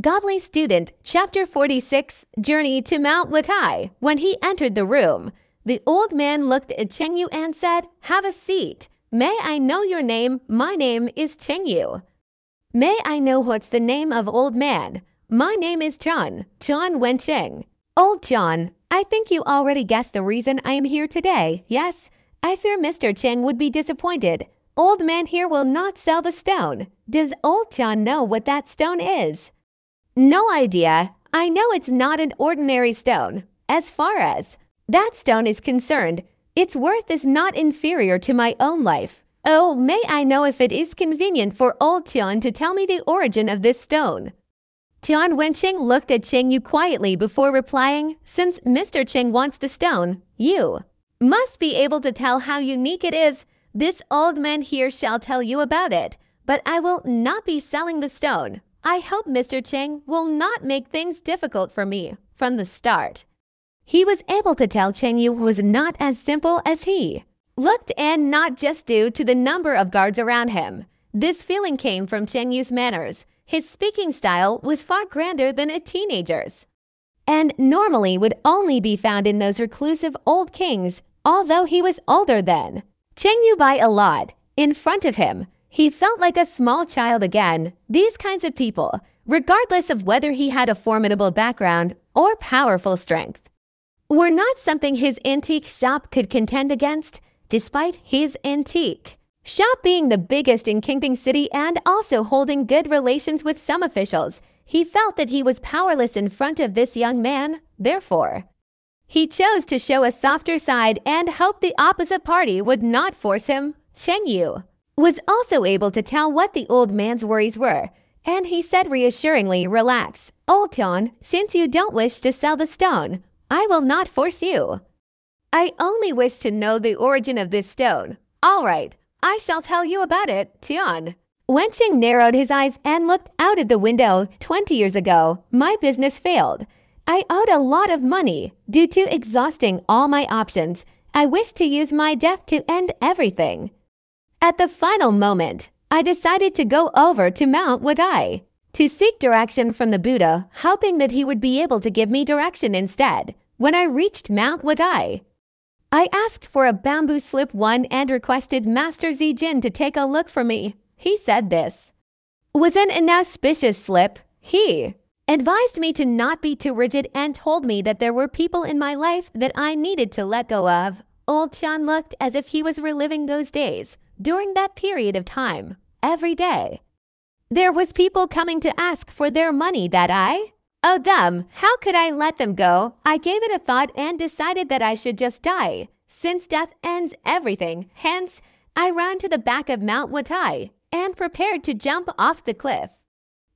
Godly Student, Chapter 46, Journey to Mount Wutai. When he entered the room, the old man looked at Cheng Yu and said, Have a seat. May I know your name? My name is Cheng Yu. May I know what's the name of old man? My name is Tian, Tian Wenqing. Old Tian, I think you already guessed the reason I am here today, yes? I fear Mr. Cheng would be disappointed. Old man here will not sell the stone. Does old Tian know what that stone is? No idea. I know it's not an ordinary stone. As far as that stone is concerned, its worth is not inferior to my own life. Oh, may I know if it is convenient for old Tian to tell me the origin of this stone? Tian Wenqing looked at Cheng Yu quietly before replying, Since Mr. Cheng wants the stone, you must be able to tell how unique it is. This old man here shall tell you about it, but I will not be selling the stone. I hope Mr. Cheng will not make things difficult for me from the start. He was able to tell Cheng Yu was not as simple as he looked and not just due to the number of guards around him. This feeling came from Cheng Yu's manners. His speaking style was far grander than a teenager's and normally would only be found in those reclusive old kings, although he was older then. Cheng Yu by a lot. In front of him, he felt like a small child again. These kinds of people, regardless of whether he had a formidable background or powerful strength, were not something his antique shop could contend against, despite his antique. Shop being the biggest in Kingping City and also holding good relations with some officials, he felt that he was powerless in front of this young man, therefore. He chose to show a softer side and hoped the opposite party would not force him. Cheng Yu was also able to tell what the old man's worries were, and he said reassuringly, Relax, Old Tian, since you don't wish to sell the stone, I will not force you. I only wish to know the origin of this stone. All right, I shall tell you about it, Tian. Wenqing narrowed his eyes and looked out at the window. Twenty years ago, my business failed. I owed a lot of money. Due to exhausting all my options, I wished to use my death to end everything. At the final moment, I decided to go over to Mount Wutai to seek direction from the Buddha, hoping that he would be able to give me direction instead. When I reached Mount Wutai, I asked for a bamboo slip one and requested Master Zijin to take a look for me. He said this was an inauspicious slip. He advised me to not be too rigid and told me that there were people in my life that I needed to let go of. Old Tian looked as if he was reliving those days during that period of time every day. There was people coming to ask for their money that I Oh them, how could I let them go? I gave it a thought and decided that I should just die. Since death ends everything, hence I ran to the back of Mount Wutai and prepared to jump off the cliff.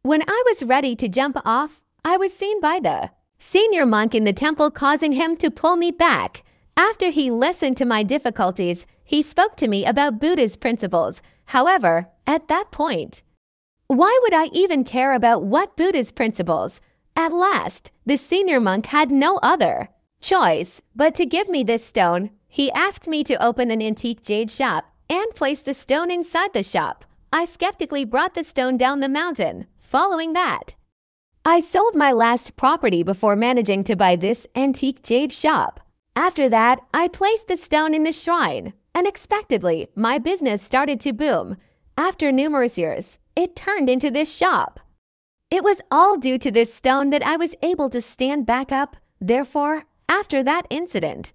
When I was ready to jump off, I was seen by the senior monk in the temple causing him to pull me back. After he listened to my difficulties, he spoke to me about Buddha's principles. However, at that point, why would I even care about what Buddha's principles? At last, the senior monk had no other choice but to give me this stone. He asked me to open an antique jade shop and place the stone inside the shop. I skeptically brought the stone down the mountain. Following that, I sold my last property before managing to buy this antique jade shop. After that, I placed the stone in the shrine. Unexpectedly, my business started to boom. After numerous years, it turned into this shop. It was all due to this stone that I was able to stand back up. Therefore, after that incident,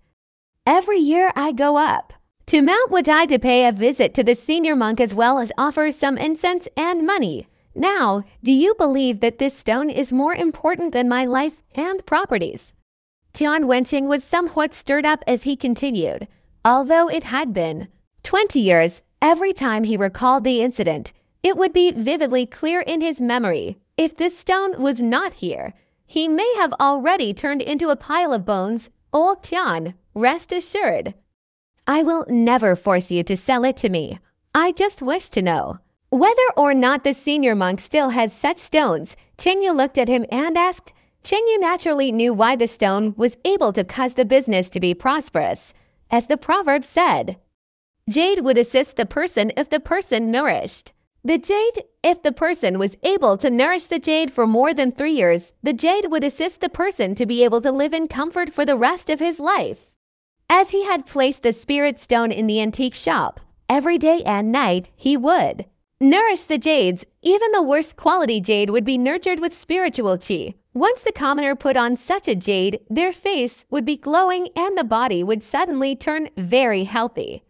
every year I go up. To Mount Wutai to pay a visit to the senior monk as well as offer some incense and money. Now, do you believe that this stone is more important than my life and properties? Tian Wenqing was somewhat stirred up as he continued. Although it had been 20 years, every time he recalled the incident, it would be vividly clear in his memory. If this stone was not here, he may have already turned into a pile of bones. Old Tian, rest assured. I will never force you to sell it to me. I just wish to know. Whether or not the senior monk still has such stones, Cheng Yu looked at him and asked. Cheng Yu naturally knew why the stone was able to cause the business to be prosperous. As the proverb said, Jade would assist the person if the person nourished. The jade, if the person was able to nourish the jade for more than three years, the jade would assist the person to be able to live in comfort for the rest of his life. As he had placed the spirit stone in the antique shop, every day and night he would nourish the jades. Even the worst quality jade would be nurtured with spiritual chi. Once the commoner put on such a jade, their face would be glowing and the body would suddenly turn very healthy.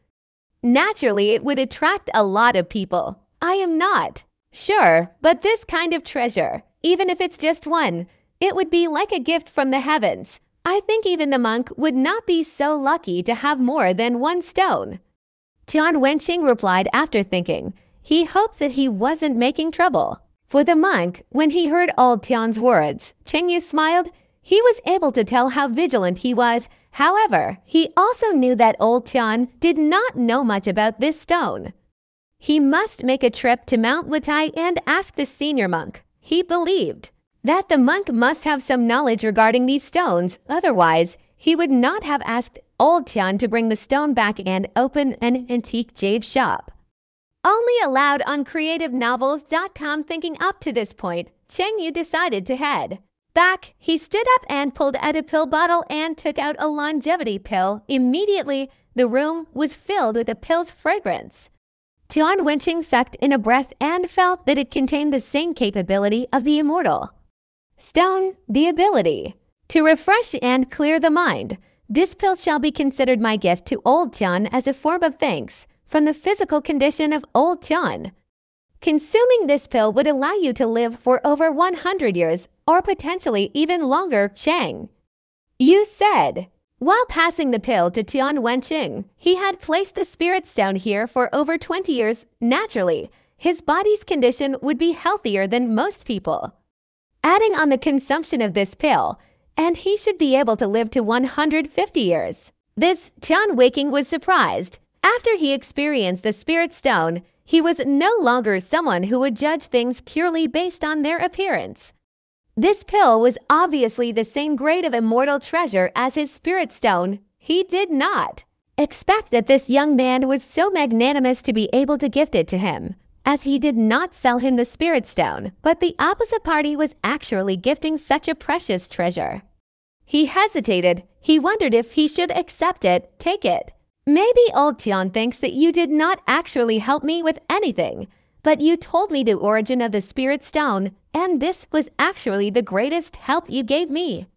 Naturally, it would attract a lot of people. I am not. Sure, but this kind of treasure, even if it's just one, it would be like a gift from the heavens. I think even the monk would not be so lucky to have more than one stone. Tian Wenqing replied after thinking. He hoped that he wasn't making trouble. For the monk, when he heard old Tian's words, Cheng Yu smiled. He was able to tell how vigilant he was. However, he also knew that old Tian did not know much about this stone. He must make a trip to Mount Wutai and ask the senior monk. He believed that the monk must have some knowledge regarding these stones, otherwise, he would not have asked Old Tian to bring the stone back and open an antique jade shop. Only allowed on CreativeNovels.com thinking up to this point, Cheng Yu decided to head. Back, he stood up and pulled out a pill bottle and took out a longevity pill. Immediately, the room was filled with the pill's fragrance. Tian Wenqing sucked in a breath and felt that it contained the same capability of the immortal. Stone, the ability to refresh and clear the mind. This pill shall be considered my gift to Old Tian as a form of thanks from the physical condition of Old Tian. Consuming this pill would allow you to live for over 100 years or potentially even longer, Cheng. Yu said, while passing the pill to Tian Wenqing, he had placed the spirit stone here for over 20 years naturally. His body's condition would be healthier than most people. Adding on the consumption of this pill, and he should be able to live to 150 years. This Tian Wenqing was surprised. After he experienced the spirit stone, he was no longer someone who would judge things purely based on their appearance. This pill was obviously the same grade of immortal treasure as his spirit stone. He did not expect that this young man was so magnanimous to be able to gift it to him, as he did not sell him the spirit stone, but the opposite party was actually gifting such a precious treasure. He hesitated. He wondered if he should accept it, take it. Maybe old Tian thinks that you did not actually help me with anything, but you told me the origin of the spirit stone and this was actually the greatest help you gave me.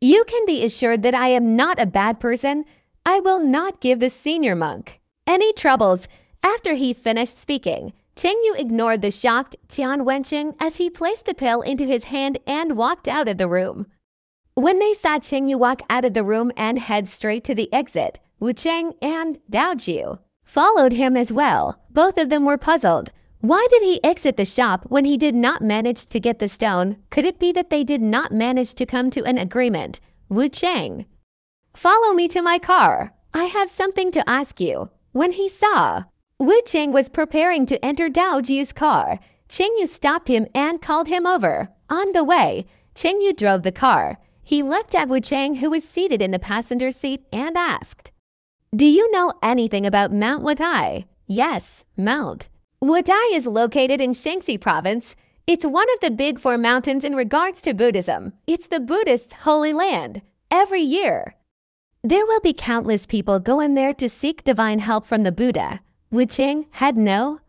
You can be assured that I am not a bad person. I will not give the senior monk any troubles. After he finished speaking, Cheng Yu ignored the shocked Tian Wenqing as he placed the pill into his hand and walked out of the room. When they saw Cheng Yu walk out of the room and head straight to the exit, Wu Cheng and Dao Jiu followed him as well. Both of them were puzzled. Why did he exit the shop when he did not manage to get the stone? Could it be that they did not manage to come to an agreement? Wu Cheng. Follow me to my car. I have something to ask you. When he saw Wu Cheng was preparing to enter Dao Jiu's car, Cheng Yu stopped him and called him over. On the way, Cheng Yu drove the car. He looked at Wu Cheng, who was seated in the passenger seat, and asked, Do you know anything about Mount Wutai? Yes, Mount. Wutai is located in Shaanxi province. It's one of the big four mountains in regards to Buddhism. It's the Buddhists' holy land. Every year, there will be countless people going there to seek divine help from the Buddha. Wu Cheng had no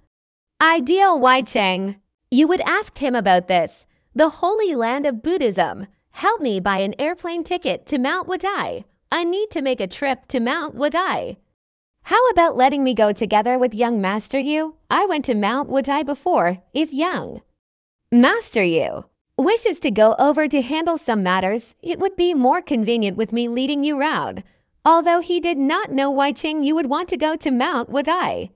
idea why Cheng. Yu would ask him about this. The holy land of Buddhism. Help me buy an airplane ticket to Mount Wutai. I need to make a trip to Mount Wutai. How about letting me go together with young Master Yu? I went to Mount Wutai before, if young. Master Yu wishes to go over to handle some matters. It would be more convenient with me leading you round. Although he did not know why Cheng Yu would want to go to Mount Wutai.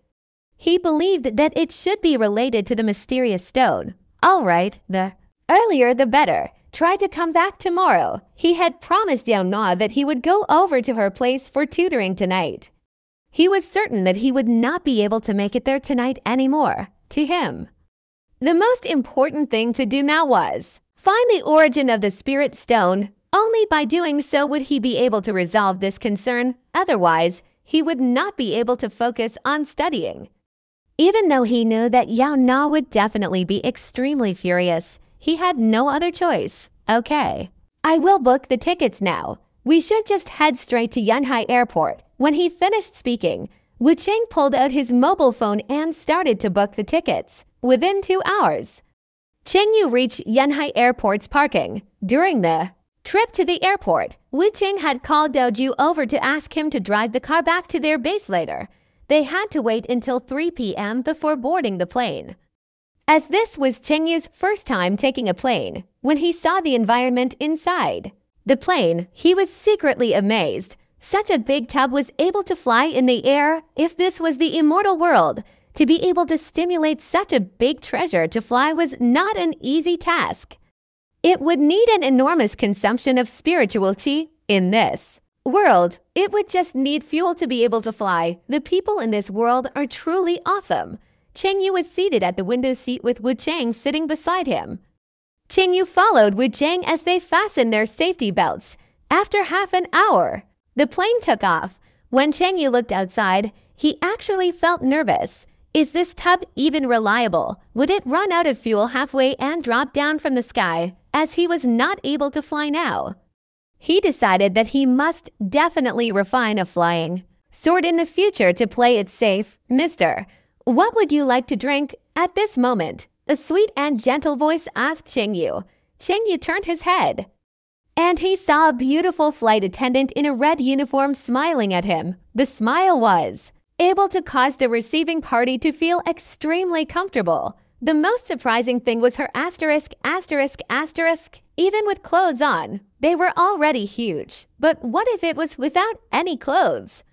He believed that it should be related to the mysterious stone. All right, the earlier the better. Try to come back tomorrow. He had promised Yao Na that he would go over to her place for tutoring tonight. He was certain that he would not be able to make it there tonight anymore, to him. The most important thing to do now was find the origin of the spirit stone. Only by doing so would he be able to resolve this concern, otherwise, he would not be able to focus on studying. Even though he knew that Yao Na would definitely be extremely furious, he had no other choice. Okay. I will book the tickets now. We should just head straight to Yanhai Airport. When he finished speaking, Wu Cheng pulled out his mobile phone and started to book the tickets. Within two hours, Cheng Yu reached Yanhai Airport's parking. During the trip to the airport, Wu Cheng had called Dao Jiu over to ask him to drive the car back to their base later. They had to wait until 3 p.m. before boarding the plane. As this was Cheng Yu's first time taking a plane, when he saw the environment inside the plane, he was secretly amazed. Such a big tub was able to fly in the air if this was the immortal world. To be able to stimulate such a big treasure to fly was not an easy task. It would need an enormous consumption of spiritual chi in this world. It would just need fuel to be able to fly. The people in this world are truly awesome. Cheng Yu was seated at the window seat with Wu Cheng sitting beside him. Cheng Yu followed Wu Cheng as they fastened their safety belts. After half an hour, the plane took off. When Cheng Yu looked outside, he actually felt nervous. Is this tub even reliable? Would it run out of fuel halfway and drop down from the sky, as he was not able to fly now? He decided that he must definitely refine a flying sword in the future to play it safe. Mister, what would you like to drink at this moment? A sweet and gentle voice asked Cheng Yu. Cheng Yu turned his head and he saw a beautiful flight attendant in a red uniform smiling at him. The smile was able to cause the receiving party to feel extremely comfortable. The most surprising thing was her asterisk, asterisk, asterisk. Even with clothes on, they were already huge. But what if it was without any clothes?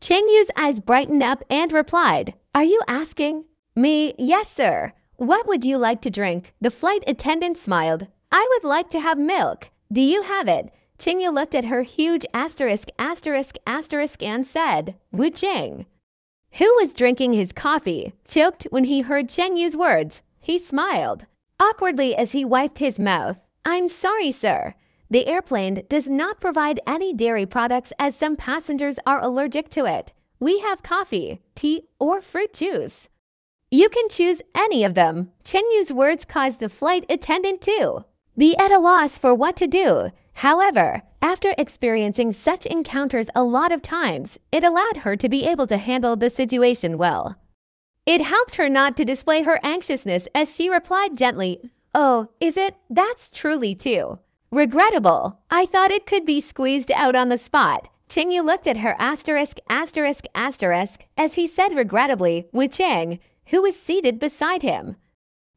Cheng Yu's eyes brightened up and replied, Are you asking? Me, yes, sir. What would you like to drink? The flight attendant smiled. I would like to have milk. Do you have it? Cheng Yu looked at her huge asterisk, asterisk, asterisk and said, Wu Cheng. Who was drinking his coffee, choked when he heard Cheng Yu's words. He smiled, awkwardly as he wiped his mouth. I'm sorry, sir. The airplane does not provide any dairy products as some passengers are allergic to it. We have coffee, tea, or fruit juice. You can choose any of them. Cheng Yu's words caused the flight attendant to be at a loss for what to do. However, after experiencing such encounters a lot of times, it allowed her to be able to handle the situation well. It helped her not to display her anxiousness as she replied gently, Oh, is it? That's truly too. Regrettable. I thought it could be squeezed out on the spot. Cheng Yu looked at her asterisk, asterisk, asterisk, as he said regrettably, Wu Cheng, who was seated beside him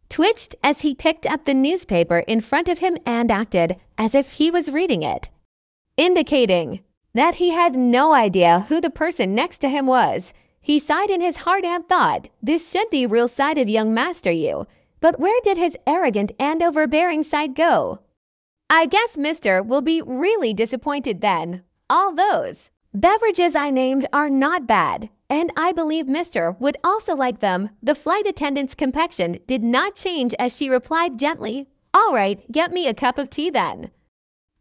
twitched as he picked up the newspaper in front of him and acted as if he was reading it, indicating that he had no idea who the person next to him was. He sighed in his heart and thought, this should be real side of young Master Yu. But where did his arrogant and overbearing side go? I guess Mister will be really disappointed then. All those beverages I named are not bad. And I believe Mr. would also like them. The flight attendant's complexion did not change as she replied gently, All right, get me a cup of tea then.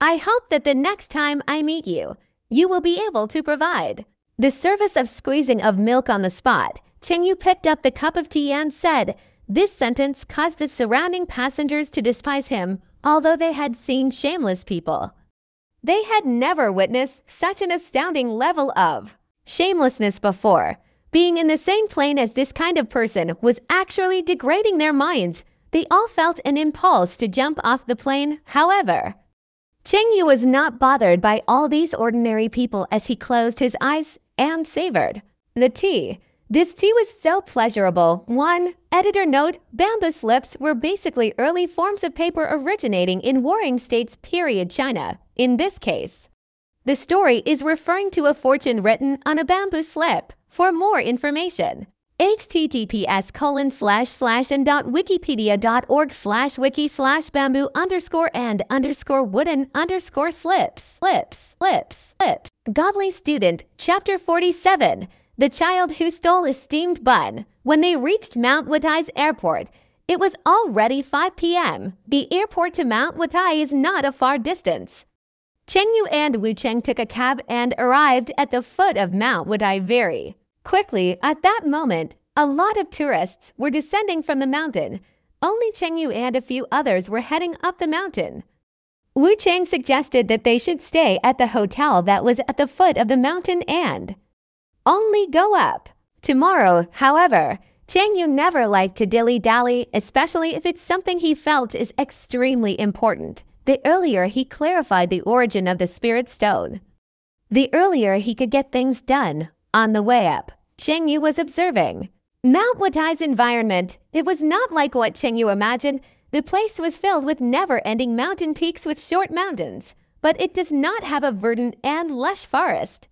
I hope that the next time I meet you, you will be able to provide. The service of squeezing of milk on the spot, Cheng Yu picked up the cup of tea and said, This sentence caused the surrounding passengers to despise him, although they had seen shameless people. They had never witnessed such an astounding level of shamelessness before. Being in the same plane as this kind of person was actually degrading their minds. They all felt an impulse to jump off the plane, however. Cheng Yu was not bothered by all these ordinary people as he closed his eyes and savored the tea. This tea was so pleasurable. One editor note bamboo slips were basically early forms of paper originating in warring states period China. In this case, the story is referring to a fortune written on a bamboo slip. For more information, https colon slash slash and dot wikipedia dot org slash wiki slash bamboo underscore and underscore wooden underscore slips slips slips slips. Godly Student, Chapter 47 The Child Who Stole a Steamed Bun. When they reached Mount Wutai's airport, it was already 5 p.m. The airport to Mount Wutai is not a far distance. Cheng Yu and Wu Cheng took a cab and arrived at the foot of Mount Wutai very quickly. At that moment, A lot of tourists were descending from the mountain. Only Cheng Yu and a few others were heading up the mountain. Wu Cheng suggested that they should stay at the hotel that was at the foot of the mountain and only go up. Tomorrow, however, Cheng Yu never liked to dilly-dally, especially if it's something he felt is extremely important. The earlier he clarified the origin of the spirit stone, the earlier he could get things done. On the way up, Cheng Yu was observing. Mount Wutai's environment, it was not like what Cheng Yu imagined. The place was filled with never-ending mountain peaks with short mountains, but it does not have a verdant and lush forest.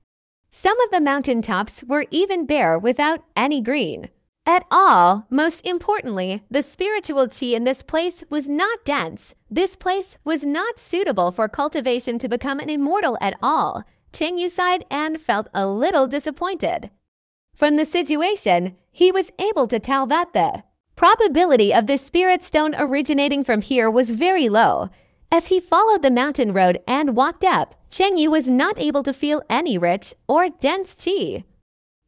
Some of the mountain tops were even bare without any green. At all, most importantly, the spiritual chi in this place was not dense. This place was not suitable for cultivation to become an immortal at all. Cheng Yu sighed and felt a little disappointed. From the situation, he was able to tell that the Probability of the spirit stone originating from here was very low. As he followed the mountain road and walked up, Cheng Yu was not able to feel any rich or dense qi.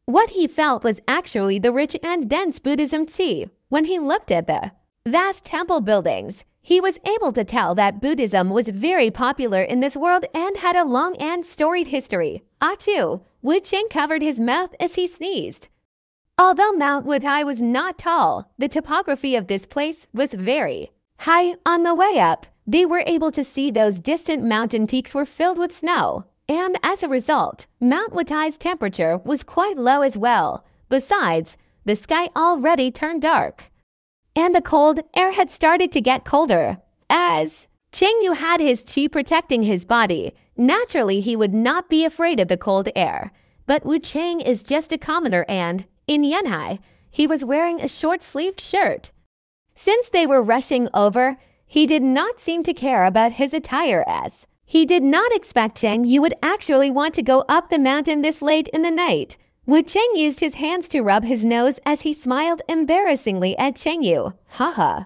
What he felt was actually the rich and dense Buddhism qi. When he looked at the vast temple buildings, he was able to tell that Buddhism was very popular in this world and had a long and storied history. Achu, Wu Cheng covered his mouth as he sneezed. Although Mount Wutai was not tall, the topography of this place was very high. On the way up, they were able to see those distant mountain peaks were filled with snow. And as a result, Mount Wutai's temperature was quite low as well. Besides, the sky already turned dark. And the cold air had started to get colder. As Cheng Yu had his chi protecting his body, naturally he would not be afraid of the cold air. But Wu Cheng is just a commoner and, in Yanhai, he was wearing a short-sleeved shirt. Since they were rushing over, he did not seem to care about his attire as he did not expect Cheng Yu would actually want to go up the mountain this late in the night. Wu Cheng used his hands to rub his nose as he smiled embarrassingly at Cheng Yu. Haha.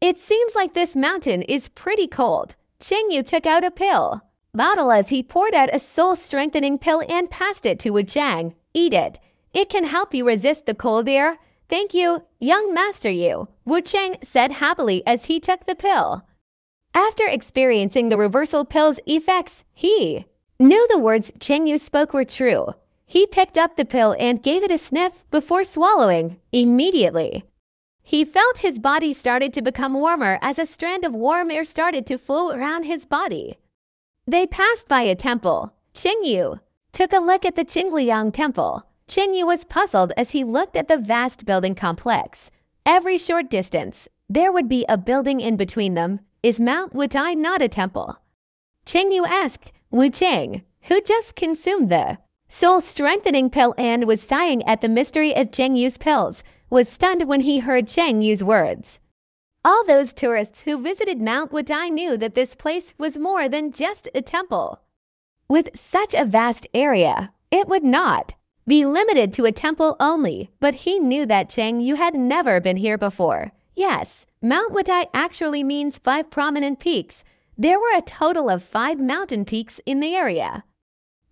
It seems like this mountain is pretty cold. Cheng Yu took out a pill. Bottle as he poured out a soul-strengthening pill and passed it to Wu Cheng. Eat it. It can help you resist the cold air. Thank you, young master Yu, Wu Cheng said happily as he took the pill. After experiencing the reversal pill's effects, he knew the words Cheng Yu spoke were true. He picked up the pill and gave it a sniff before swallowing immediately. He felt his body started to become warmer as a strand of warm air started to flow around his body. They passed by a temple. Cheng Yu took a look at the Qingliang temple. Cheng Yu was puzzled as he looked at the vast building complex. Every short distance, there would be a building in between them. Is Mount Wutai not a temple? Cheng Yu asked Wu Cheng, who just consumed the soul-strengthening pill and was sighing at the mystery of Cheng Yu's pills, was stunned when he heard Cheng Yu's words. All those tourists who visited Mount Wutai knew that this place was more than just a temple. With such a vast area, it would not be limited to a temple only, but he knew that Cheng Yu had never been here before. Yes, Mount Wutai actually means five prominent peaks. There were a total of five mountain peaks in the area.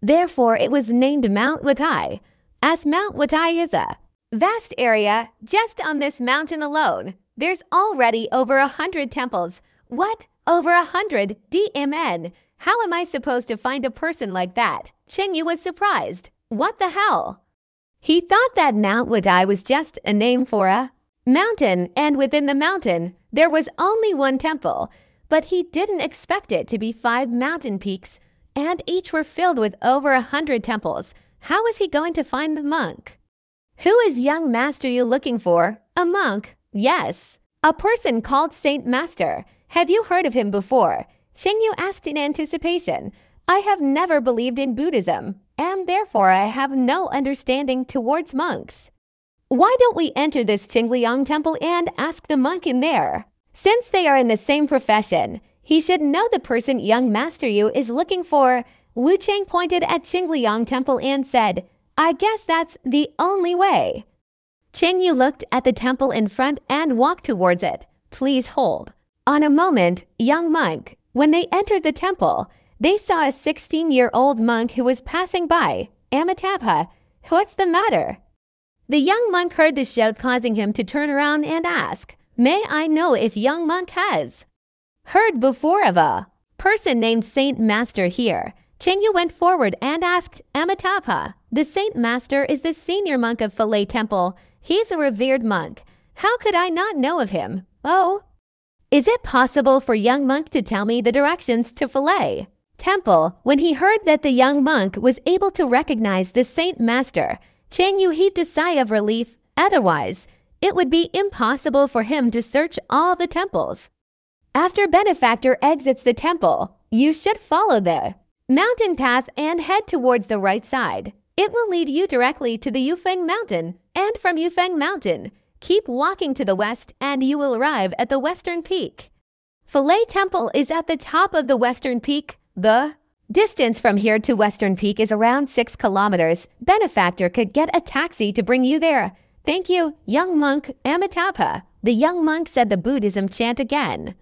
Therefore, it was named Mount Wutai, as Mount Wutai is a vast area just on this mountain alone. There's already over a hundred temples. What? Over a hundred? DMN. How am I supposed to find a person like that? Cheng Yu was surprised. What the hell? He thought that Mount Wutai was just a name for a mountain, and within the mountain, there was only one temple. But he didn't expect it to be five mountain peaks, and each were filled with over a hundred temples. How was he going to find the monk? Who is young Master Yu looking for? A monk? Yes. A person called Saint Master. Have you heard of him before? Cheng Yu asked in anticipation. I have never believed in Buddhism and therefore I have no understanding towards monks. Why don't we enter this Qingliang temple and ask the monk in there? Since they are in the same profession, he should know the person young Master Yu is looking for. Wu Cheng pointed at Qingliang temple and said, I guess that's the only way. Cheng Yu looked at the temple in front and walked towards it. Please hold. On a moment, young monk, when they entered the temple, they saw a 16 year old monk who was passing by. Amitabha, what's the matter? The young monk heard the shout causing him to turn around and ask, May I know if young monk has heard before of a person named Saint Master here? Chengyu went forward and asked Amitabha. The Saint Master is the senior monk of Falei Temple. He's a revered monk. How could I not know of him? Oh. Is it possible for young monk to tell me the directions to Falei? Temple, when he heard that the young monk was able to recognize the Saint Master, Cheng Yu heaved a sigh of relief. Otherwise, it would be impossible for him to search all the temples. After Benefactor exits the temple, you should follow the mountain path and head towards the right side. It will lead you directly to the Yufeng Mountain, and from Yufeng Mountain, keep walking to the west and you will arrive at the western peak. Falei Temple is at the top of the western peak. The Distance from here to Western Peak is around 6 kilometers. Benefactor could get a taxi to bring you there. Thank you, young monk Amitabha. The young monk said the Buddhism chant again.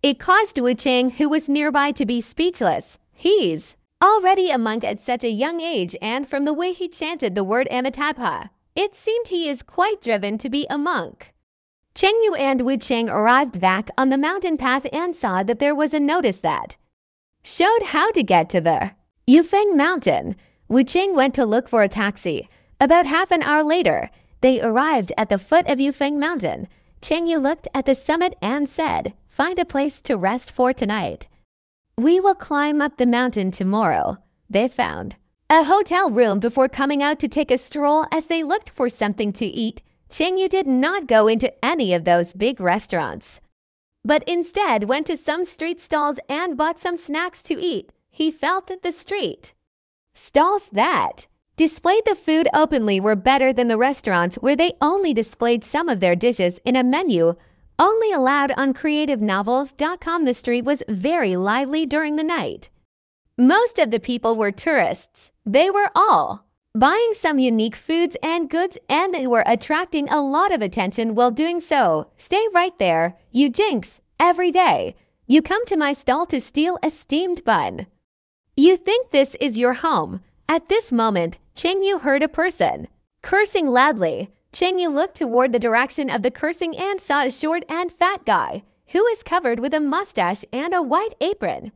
It caused Wu Cheng, who was nearby, to be speechless. He's already a monk at such a young age, and from the way he chanted the word Amitabha, it seemed he is quite driven to be a monk. Cheng Yu and Wu Cheng arrived back on the mountain path and saw that there was a notice that showed how to get to the Yufeng Mountain. Wu Cheng went to look for a taxi. About half an hour later, they arrived at the foot of Yufeng Mountain. Cheng Yu looked at the summit and said, Find a place to rest for tonight. We will climb up the mountain tomorrow. They found a hotel room before coming out to take a stroll as they looked for something to eat. Cheng Yu did not go into any of those big restaurants but instead went to some street stalls and bought some snacks to eat. He felt that the street stalls that displayed the food openly were better than the restaurants where they only displayed some of their dishes in a menu only allowed on creativenovels.com. The street was very lively during the night. Most of the people were tourists. They were all buying some unique foods and goods, and they were attracting a lot of attention while doing so. Stay right there. You jinx. Every day, you come to my stall to steal a steamed bun. You think this is your home. At this moment, Cheng Yu heard a person cursing loudly. Cheng Yu looked toward the direction of the cursing and saw a short and fat guy who was covered with a mustache and a white apron,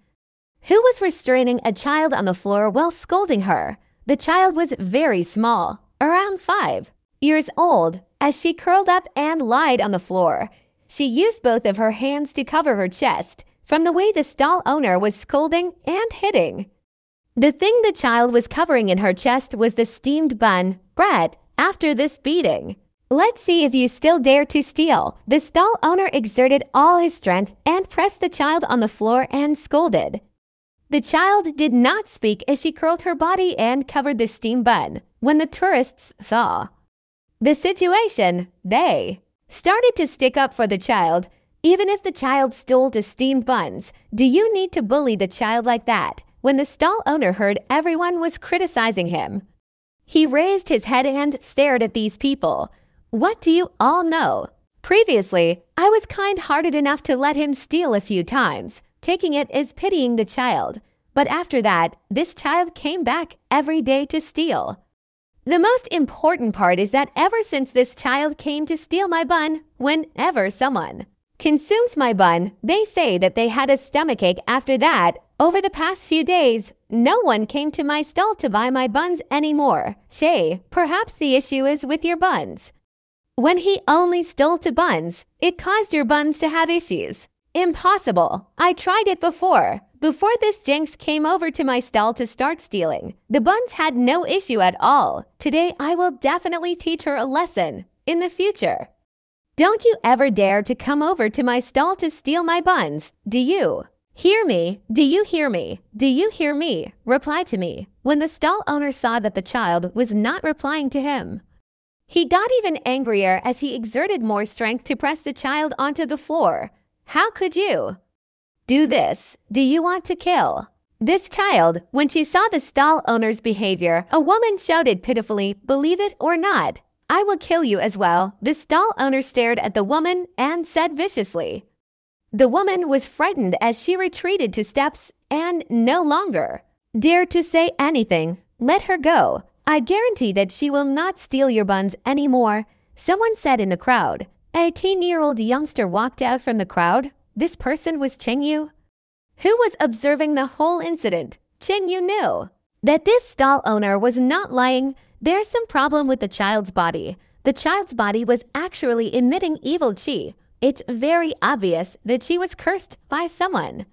who was restraining a child on the floor while scolding her. The child was very small, around five years old, as she curled up and lied on the floor. She used both of her hands to cover her chest from the way the stall owner was scolding and hitting. The thing the child was covering in her chest was the steamed bun, bread, after this beating. Let's see if you still dare to steal. The stall owner exerted all his strength and pressed the child on the floor and scolded. The child did not speak as she curled her body and covered the steam bun. When the tourists saw the situation, they started to stick up for the child. Even if the child stole the steamed buns, do you need to bully the child like that? When the stall owner heard everyone was criticizing him, he raised his head and stared at these people. What do you all know? Previously, I was kind hearted enough to let him steal a few times taking it is pitying the child. But after that, this child came back every day to steal. The most important part is that ever since this child came to steal my bun, whenever someone consumes my bun, they say that they had a stomachache after that. Over the past few days, no one came to my stall to buy my buns anymore. Shay, perhaps the issue is with your buns. When he only stole two buns, it caused your buns to have issues. Impossible. I tried it before. Before this Jinx came over to my stall to start stealing, the buns had no issue at all. Today, I will definitely teach her a lesson in the future. Don't you ever dare to come over to my stall to steal my buns, do you? Hear me, do you hear me? Do you hear me? Reply to me. When the stall owner saw that the child was not replying to him, he got even angrier as he exerted more strength to press the child onto the floor. How could you? Do this. Do you want to kill? This child, when she saw the stall owner's behavior, a woman shouted pitifully, Believe it or not, I will kill you as well. The stall owner stared at the woman and said viciously. The woman was frightened as she retreated to steps and no longer dared to say anything. Let her go. I guarantee that she will not steal your buns anymore, someone said in the crowd. A teen-year-old youngster walked out from the crowd. This person was Cheng Yu, who was observing the whole incident. Cheng Yu knew that this stall owner was not lying. There's some problem with the child's body. The child's body was actually emitting evil chi. It's very obvious that she was cursed by someone.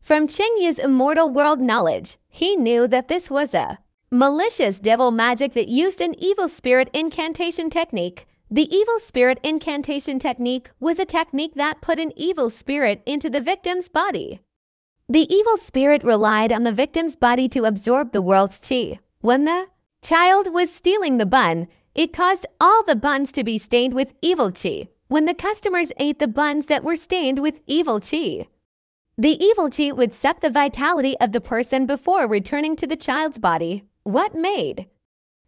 From Cheng Yu's immortal world knowledge, he knew that this was a malicious devil magic that used an evil spirit incantation technique. The evil spirit incantation technique was a technique that put an evil spirit into the victim's body. The evil spirit relied on the victim's body to absorb the world's chi. When the child was stealing the bun, it caused all the buns to be stained with evil chi. When the customers ate the buns that were stained with evil chi, the evil chi would suck the vitality of the person before returning to the child's body. What made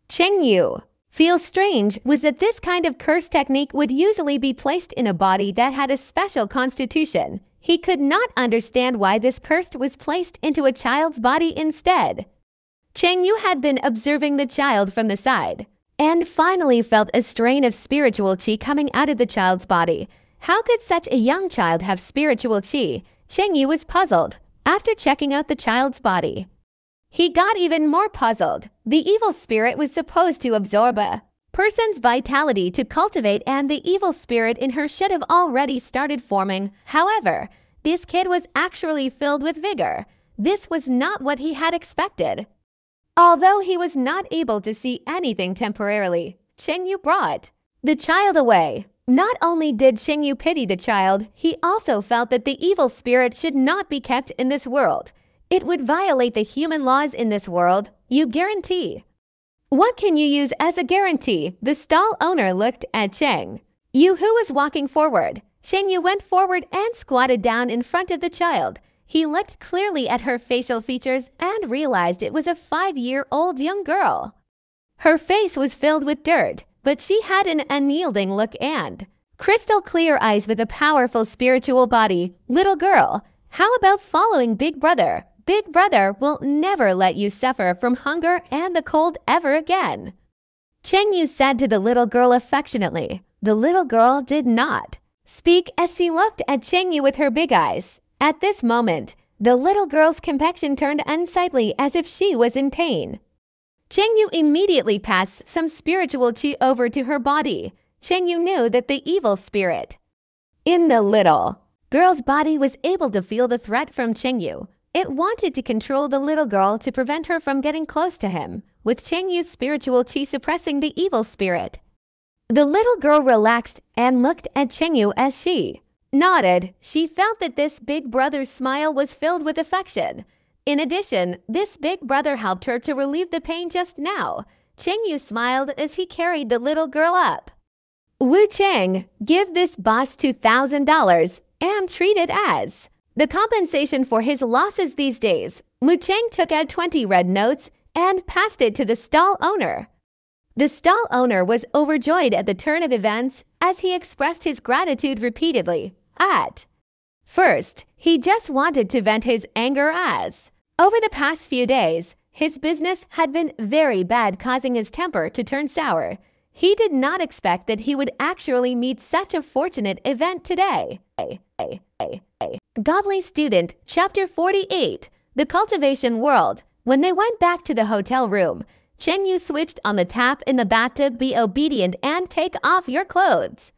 Cheng Yu feel strange was that this kind of curse technique would usually be placed in a body that had a special constitution. He could not understand why this curse was placed into a child's body instead. Cheng Yu had been observing the child from the side and finally felt a strain of spiritual chi coming out of the child's body. How could such a young child have spiritual chi? Cheng Yu was puzzled after checking out the child's body. He got even more puzzled. The evil spirit was supposed to absorb a person's vitality to cultivate and the evil spirit in her should have already started forming. However, this kid was actually filled with vigor. This was not what he had expected. Although he was not able to see anything temporarily, Cheng Yu brought the child away. Not only did Cheng Yu pity the child, he also felt that the evil spirit should not be kept in this world. It would violate the human laws in this world. You guarantee. What can you use as a guarantee? The stall owner looked at Cheng Yu, who was walking forward. Cheng Yu went forward and squatted down in front of the child. He looked clearly at her facial features and realized it was a five-year-old young girl. Her face was filled with dirt, but she had an unyielding look and crystal clear eyes with a powerful spiritual body. Little girl, how about following Big Brother? Big Brother will never let you suffer from hunger and the cold ever again. Cheng Yu said to the little girl affectionately. The little girl did not speak as she looked at Cheng Yu with her big eyes. At this moment, the little girl's complexion turned unsightly as if she was in pain. Cheng Yu immediately passed some spiritual qi over to her body. Cheng Yu knew that the evil spirit in the little girl's body was able to feel the threat from Cheng Yu. It wanted to control the little girl to prevent her from getting close to him, with Cheng Yu's spiritual chi suppressing the evil spirit. The little girl relaxed and looked at Cheng Yu as she nodded. She felt that this big brother's smile was filled with affection. In addition, this big brother helped her to relieve the pain just now. Cheng Yu smiled as he carried the little girl up. Wu Cheng, give this boss $2,000 and treat it as the compensation for his losses these days. Wu Cheng took out 20 red notes and passed it to the stall owner. The stall owner was overjoyed at the turn of events as he expressed his gratitude repeatedly. At first, he just wanted to vent his anger as over the past few days, his business had been very bad, causing his temper to turn sour. He did not expect that he would actually meet such a fortunate event today. Godly Student, Chapter 48 The Cultivation World. When they went back to the hotel room, Cheng Yu switched on the tap in the bathtub. Be obedient and take off your clothes.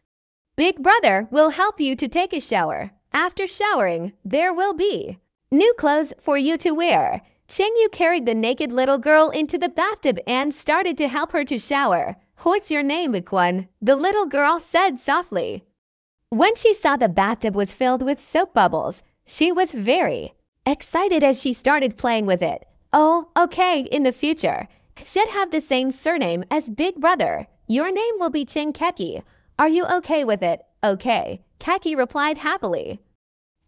Big Brother will help you to take a shower. After showering, there will be New clothes for you to wear. Cheng Yu carried the naked little girl into the bathtub and started to help her to shower. What's your name, Ikwan? The little girl said softly. When she saw the bathtub was filled with soap bubbles, she was very excited as she started playing with it. Oh, okay, in the future. Should have the same surname as Big Brother. Your name will be Cheng Keki. Are you okay with it? Okay. Keki replied happily.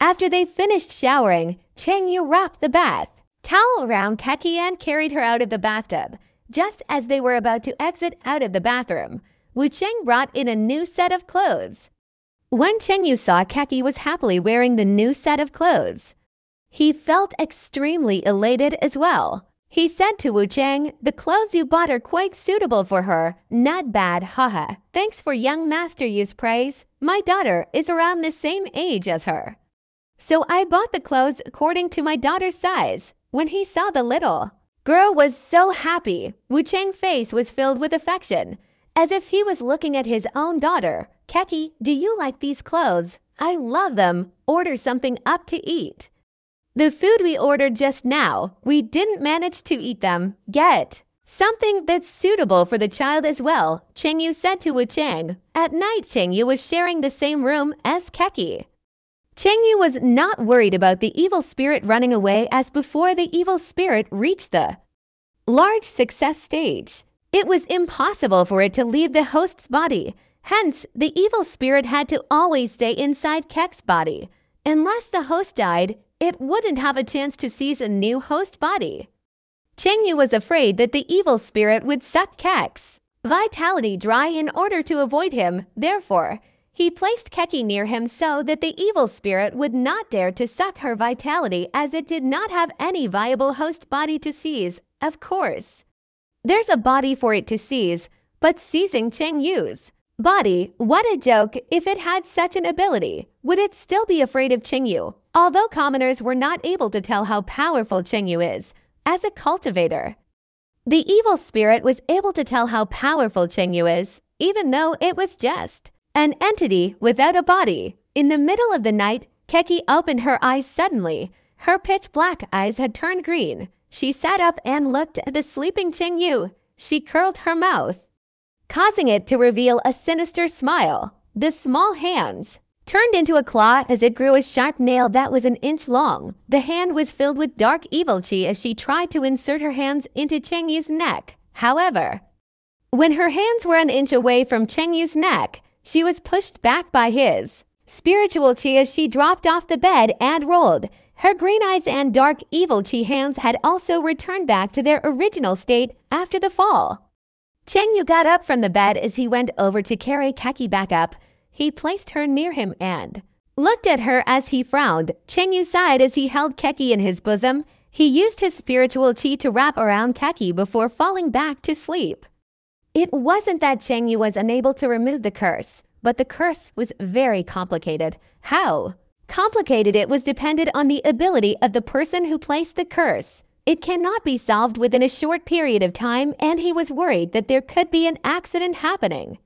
After they finished showering, Cheng Yu wrapped the bath towel around Keki and carried her out of the bathtub. Just as they were about to exit out of the bathroom, Wu Cheng brought in a new set of clothes. When Cheng Yu saw Keki was happily wearing the new set of clothes, he felt extremely elated as well. He said to Wu Cheng, the clothes you bought are quite suitable for her. Not bad, haha. Thanks for young master Yu's praise. My daughter is around the same age as her. So I bought the clothes according to my daughter's size. When he saw the little girl was so happy, Wu Cheng's face was filled with affection, as if he was looking at his own daughter. Keki, do you like these clothes? I love them. Order something up to eat. The food we ordered just now, we didn't manage to eat them. Get something that's suitable for the child as well, Cheng Yu said to Wu Cheng. At night, Cheng Yu was sharing the same room as Keki. Cheng Yu was not worried about the evil spirit running away as before the evil spirit reached the large success stage. It was impossible for it to leave the host's body. Hence, the evil spirit had to always stay inside Keki's body. Unless the host died, it wouldn't have a chance to seize a new host body. Cheng Yu was afraid that the evil spirit would suck Keki's vitality dry in order to avoid him. Therefore, he placed Keki near him so that the evil spirit would not dare to suck her vitality as it did not have any viable host body to seize, of course. There's a body for it to seize, but seizing Cheng Yu's body, what a joke if it had such an ability. Would it still be afraid of Cheng Yu? Although commoners were not able to tell how powerful Cheng Yu is, as a cultivator, the evil spirit was able to tell how powerful Cheng Yu is, even though it was just an entity without a body. In the middle of the night, Keki opened her eyes suddenly. Her pitch black eyes had turned green. She sat up and looked at the sleeping Cheng Yu. She curled her mouth, causing it to reveal a sinister smile. The small hands turned into a claw as it grew a sharp nail that was an inch long. The hand was filled with dark evil chi as she tried to insert her hands into Cheng Yu's neck. However, when her hands were an inch away from Cheng Yu's neck, she was pushed back by his spiritual chi as she dropped off the bed and rolled. Her green eyes and dark evil chi hands had also returned back to their original state after the fall. Cheng Yu got up from the bed as he went over to carry Keki back up. He placed her near him and looked at her as he frowned. Cheng Yu sighed as he held Keki in his bosom. He used his spiritual chi to wrap around Keki before falling back to sleep. It wasn't that Cheng Yu was unable to remove the curse, but the curse was very complicated. How? Complicated it was dependent on the ability of the person who placed the curse. It cannot be solved within a short period of time, and he was worried that there could be an accident happening.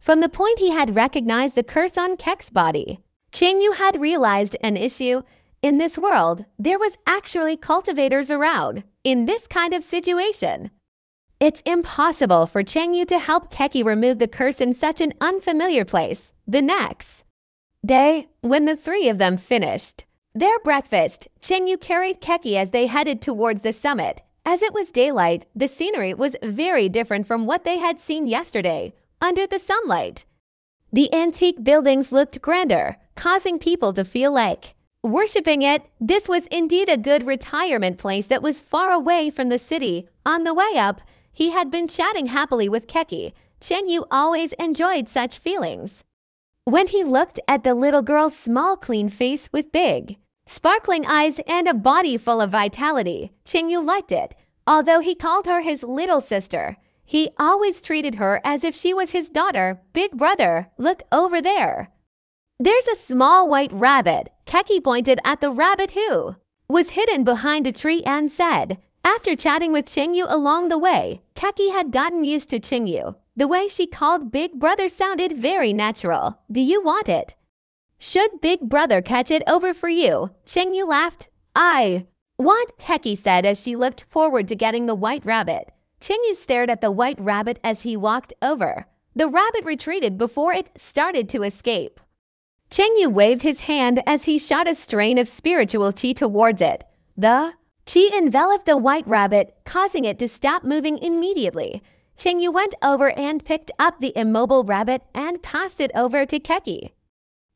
From the point he had recognized the curse on Keki's body, Cheng Yu had realized an issue. In this world, there was actually cultivators around. In this kind of situation, it's impossible for Cheng Yu to help Keki remove the curse in such an unfamiliar place. The next day, when the three of them finished their breakfast, Cheng Yu carried Keki as they headed towards the summit. As it was daylight, the scenery was very different from what they had seen yesterday under the sunlight. The antique buildings looked grander, causing people to feel like worshipping it. This was indeed a good retirement place that was far away from the city. On the way up, he had been chatting happily with Keki. Cheng Yu always enjoyed such feelings. When he looked at the little girl's small, clean face with big, sparkling eyes and a body full of vitality, Cheng Yu liked it. Although he called her his little sister, he always treated her as if she was his daughter. Big brother, look over there. There's a small white rabbit. Keki pointed at the rabbit who was hidden behind a tree and said, after chatting with Cheng Yu along the way, Keki had gotten used to Cheng Yu. The way she called Big Brother sounded very natural. Do you want it? Should Big Brother catch it over for you? Cheng Yu laughed. I want, Keki said as she looked forward to getting the white rabbit. Cheng Yu stared at the white rabbit as he walked over. The rabbit retreated before it started to escape. Cheng Yu waved his hand as he shot a strain of spiritual chi towards it. The chi enveloped the white rabbit, causing it to stop moving immediately. Cheng Yu went over and picked up the immobile rabbit and passed it over to Keki.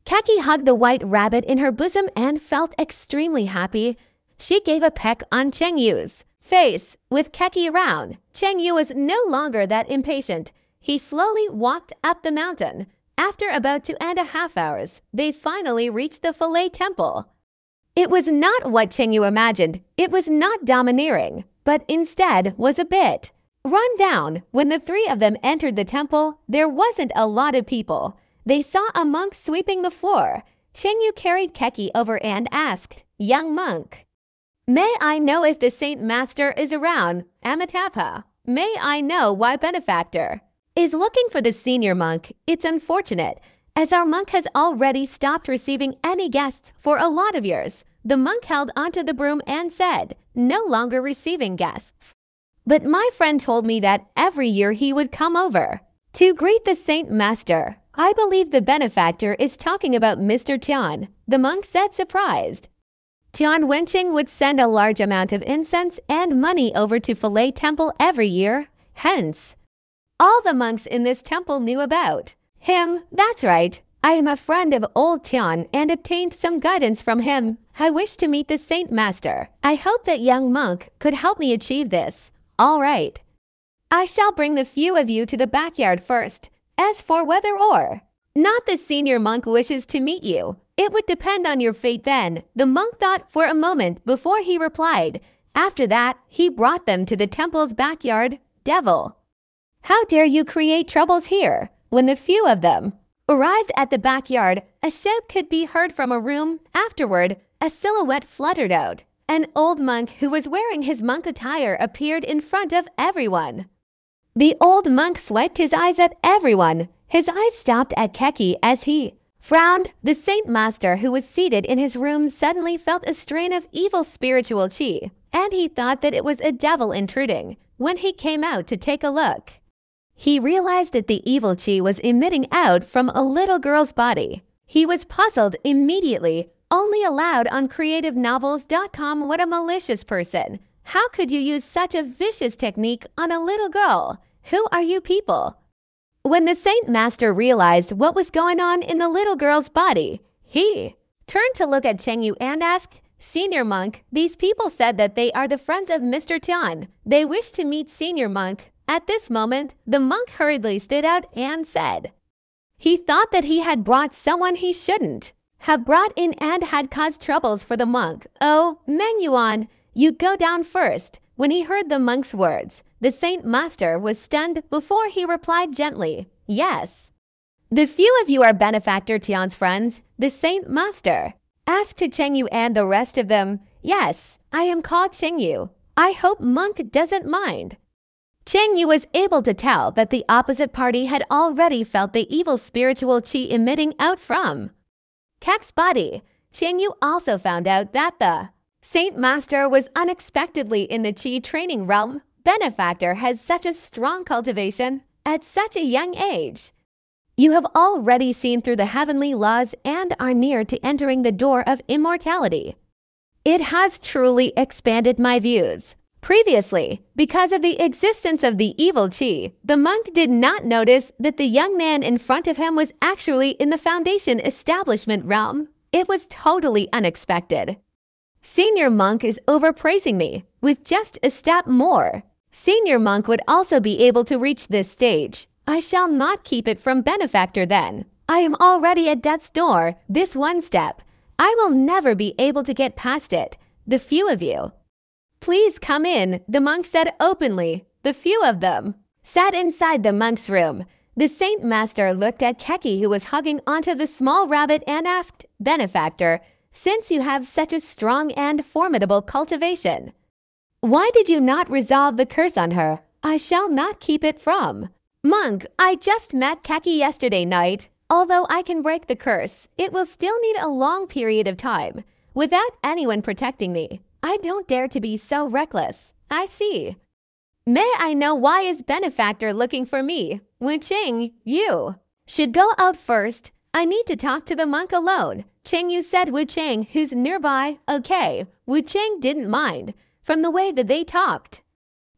Keki hugged the white rabbit in her bosom and felt extremely happy. She gave a peck on Cheng Yu's face. With Keki around, Cheng Yu was no longer that impatient. He slowly walked up the mountain. After about two and a half hours, they finally reached the Filet Temple. It was not what Cheng Yu imagined. It was not domineering. but instead was a bit run down. When the three of them entered the temple, there wasn't a lot of people. They saw a monk sweeping the floor. Chengyu carried Keki over and asked, Young monk, May I know if the Saint Master is around, Amitabha? May I know why Benefactor is looking for the senior monk? It's unfortunate, as our monk has already stopped receiving any guests for a lot of years. The monk held onto the broom and said, no longer receiving guests. But my friend told me that every year he would come over to greet the Saint Master. I believe the benefactor is talking about Mr. Tian, the monk said surprised. Tian Wenqing would send a large amount of incense and money over to Filei Temple every year. Hence, all the monks in this temple knew about him. That's right. I am a friend of old Tian and obtained some guidance from him. I wish to meet the Saint Master. I hope that young monk could help me achieve this. All right. I shall bring the few of you to the backyard first. As for whether or not the senior monk wishes to meet you, it would depend on your fate then. The monk thought for a moment before he replied. After that, he brought them to the temple's backyard. Devil. How dare you create troubles here when the few of them Arrived at the backyard, a shout could be heard from a room. Afterward, a silhouette fluttered out. An old monk who was wearing his monk attire appeared in front of everyone. The old monk swiped his eyes at everyone. His eyes stopped at Keki as he frowned. The Saint Master, who was seated in his room, suddenly felt a strain of evil spiritual chi, and he thought that it was a devil intruding when he came out to take a look. He realized that the evil chi was emitting out from a little girl's body. He was puzzled immediately. Only allowed on creativenovels.com what a malicious person. How could you use such a vicious technique on a little girl? Who are you people? When the Saint Master realized what was going on in the little girl's body, he turned to look at Cheng Yu and asked, Senior Monk, these people said that they are the friends of Mr. Tian. They wish to meet Senior Monk at this moment, the monk hurriedly stood out and said, He thought that he had brought someone he shouldn't have brought in and had caused troubles for the monk. Oh, Meng Yuan, you go down first. When he heard the monk's words, the Saint Master was stunned before he replied gently, Yes. The few of you are benefactor Tian's friends, the Saint Master. Ask to Cheng Yu and the rest of them, Yes, I am called Cheng Yu. I hope monk doesn't mind. Cheng Yu was able to tell that the opposite party had already felt the evil spiritual chi emitting out from Keki's body. Cheng Yu also found out that the Saint Master was unexpectedly in the chi training realm. Benefactor has such a strong cultivation at such a young age. You have already seen through the heavenly laws and are near to entering the door of immortality. It has truly expanded my views. Previously, because of the existence of the evil chi, the monk did not notice that the young man in front of him was actually in the foundation establishment realm. It was totally unexpected. Senior monk is overpraising me with just a step more. Senior monk would also be able to reach this stage. I shall not keep it from benefactor then. I am already at death's door, this one step. I will never be able to get past it. The few of you, Please come in, the monk said openly. The few of them sat inside the monk's room. The Saint Master looked at Keki, who was hugging onto the small rabbit, and asked, Benefactor, since you have such a strong and formidable cultivation, why did you not resolve the curse on her? I shall not keep it from. Monk, I just met Keki yesterday night. Although I can break the curse, it will still need a long period of time, without anyone protecting me. I don't dare to be so reckless. I see. May I know why is benefactor looking for me? Wu Cheng, you should go out first. I need to talk to the monk alone. Cheng Yu said Wu Cheng, who's nearby. Okay. Wu Cheng didn't mind from the way that they talked.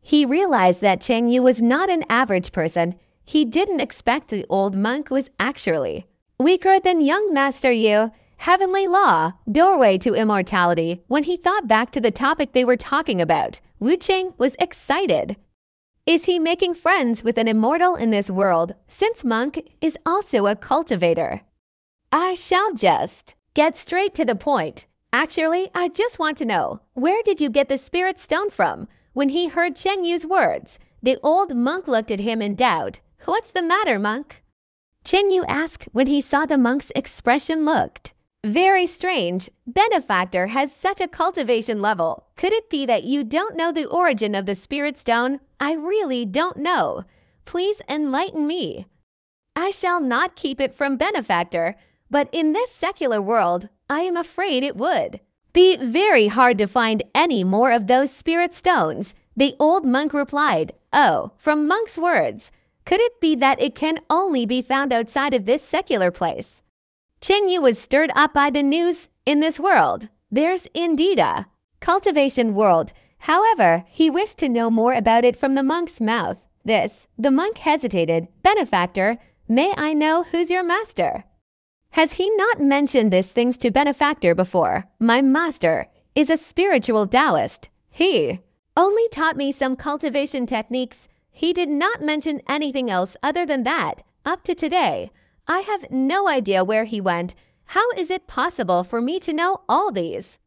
He realized that Cheng Yu was not an average person. He didn't expect the old monk was actually weaker than young Master Yu. Heavenly Law, Doorway to Immortality. When he thought back to the topic they were talking about, Wu Cheng was excited. Is he making friends with an immortal in this world, since Monk is also a cultivator? I shall just get straight to the point. Actually, I just want to know, where did you get the spirit stone from? when he heard Cheng Yu's words. The old monk looked at him in doubt. What's the matter, monk? Cheng Yu asked when he saw the monk's expression looked. Very strange. Benefactor has such a cultivation level. Could it be that you don't know the origin of the spirit stone? I really don't know. Please enlighten me. I shall not keep it from Benefactor, but in this secular world, I am afraid it would. Be very hard to find any more of those spirit stones. The old monk replied, Oh, from monk's words. Could it be that it can only be found outside of this secular place? Cheng Yu was stirred up by the news in this world. There's indeed a cultivation world. However, he wished to know more about it from the monk's mouth. This, the monk hesitated. Benefactor, may I know who's your master? Has he not mentioned these things to Benefactor before? My master is a spiritual Taoist. He only taught me some cultivation techniques. He did not mention anything else other than that, up to today. I have no idea where he went. How is it possible for me to know all these?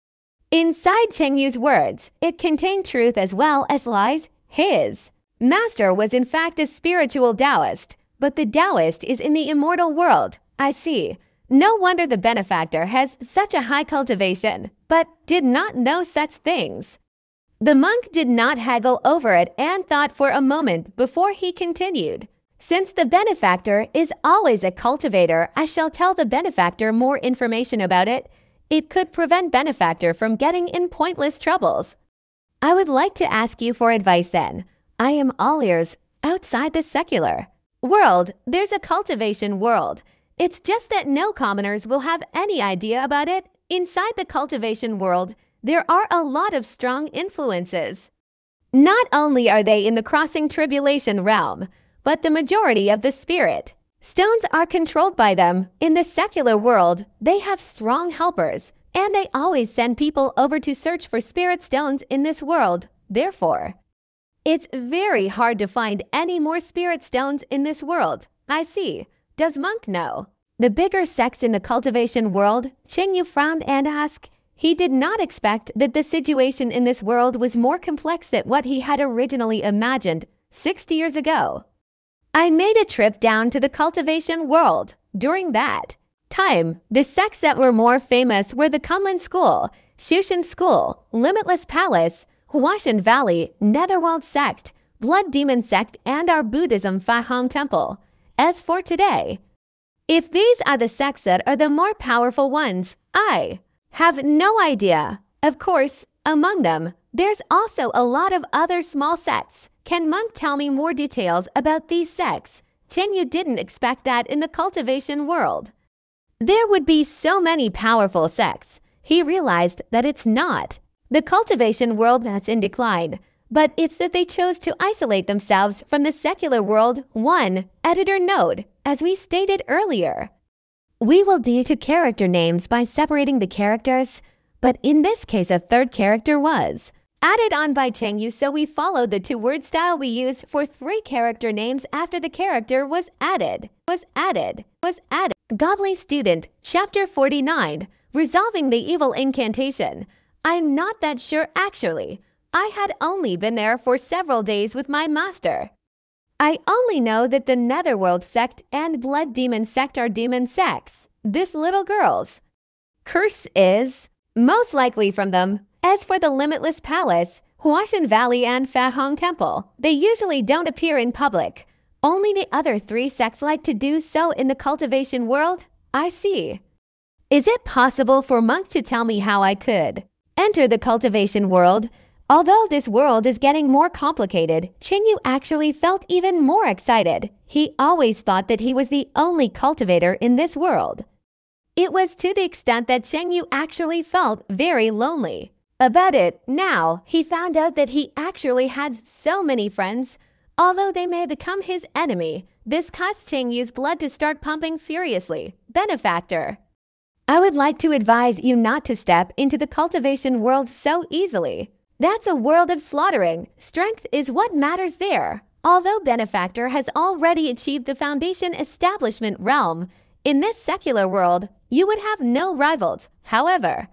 Inside Cheng Yu's words, it contained truth as well as lies. His master was in fact a spiritual Taoist, but the Taoist is in the immortal world. I see. No wonder the benefactor has such a high cultivation, but did not know such things. The monk did not haggle over it and thought for a moment before he continued. Since the benefactor is always a cultivator, I shall tell the benefactor more information about it. It could prevent benefactor from getting in pointless troubles. I would like to ask you for advice then. I am all ears outside the secular world. There's a cultivation world. It's just that no commoners will have any idea about it. Inside the cultivation world, there are a lot of strong influences. Not only are they in the crossing tribulation realm, but the majority of the spirit. Stones are controlled by them. In the secular world, they have strong helpers, and they always send people over to search for spirit stones in this world. Therefore, it's very hard to find any more spirit stones in this world. I see. Does Monk know? The bigger sects in the cultivation world, Cheng Yu frowned and asked. He did not expect that the situation in this world was more complex than what he had originally imagined 60 years ago. I made a trip down to the cultivation world. During that time, the sects that were more famous were the Kunlun School, Shushan School, Limitless Palace, Huashan Valley, Netherworld Sect, Blood Demon Sect, and our Buddhism Fahong Temple. As for today, if these are the sects that are the more powerful ones, I have no idea. Of course, among them, there's also a lot of other small sects. Can Monk tell me more details about these sects? Cheng Yu didn't expect that in the cultivation world. There would be so many powerful sects. He realized that it's not the cultivation world that's in decline but it's that they chose to isolate themselves from the secular world. One, editor note, as we stated earlier. We will do to character names by separating the characters, but in this case, a third character was added on by Cheng Yu, so we followed the two word style we used for three character names after the character was added, was added, was added. Godly Student, Chapter 49, Resolving the Evil Incantation. I'm not that sure actually. I had only been there for several days with my master. I only know that the Netherworld sect and Blood Demon sect are demon sects. This little girl's curse is most likely from them. As for the Limitless Palace, Huashan Valley, and Fahong Temple, they usually don't appear in public. Only the other three sects like to do so in the cultivation world. I see. Is it possible for Monk to tell me how I could enter the cultivation world Although this world is getting more complicated, Cheng Yu actually felt even more excited. He always thought that he was the only cultivator in this world. It was to the extent that Cheng Yu actually felt very lonely. About it, now, he found out that he actually had so many friends. Although they may become his enemy, this caused Cheng Yu's blood to start pumping furiously. Benefactor. I would like to advise you not to step into the cultivation world so easily. That's a world of slaughtering. Strength is what matters there. Although Benefactor has already achieved the foundation establishment realm, in this secular world, you would have no rivals. However,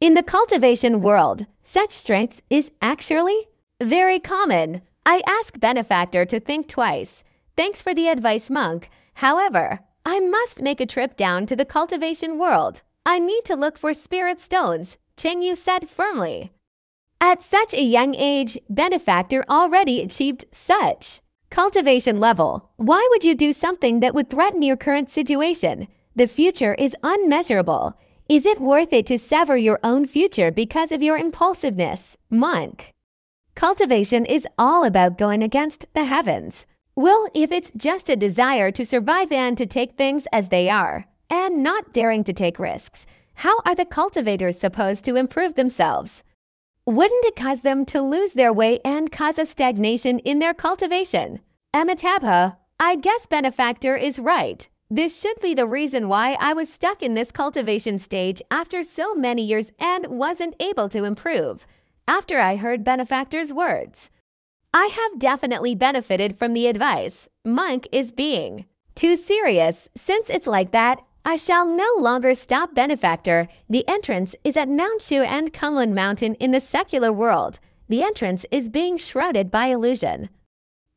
in the cultivation world, such strength is actually Very common. I ask benefactor to think twice. Thanks for the advice, monk. However, I must make a trip down to the cultivation world. I need to look for spirit stones, Cheng Yu said firmly. At such a young age, benefactor already achieved such cultivation level. Why would you do something that would threaten your current situation? The future is unmeasurable. Is it worth it to sever your own future because of your impulsiveness? Monk. Cultivation is all about going against the heavens. Well, if it's just a desire to survive and to take things as they are, and not daring to take risks, how are the cultivators supposed to improve themselves? Wouldn't it cause them to lose their way and cause a stagnation in their cultivation? Amitabha, I guess benefactor is right. This should be the reason why I was stuck in this cultivation stage after so many years and wasn't able to improve. After I heard benefactor's words, I have definitely benefited from the advice. Monk is being too serious. Since it's like that, I shall no longer stop benefactor. The entrance is at Mount Shu and Kunlun Mountain in the secular world. The entrance is being shrouded by illusion.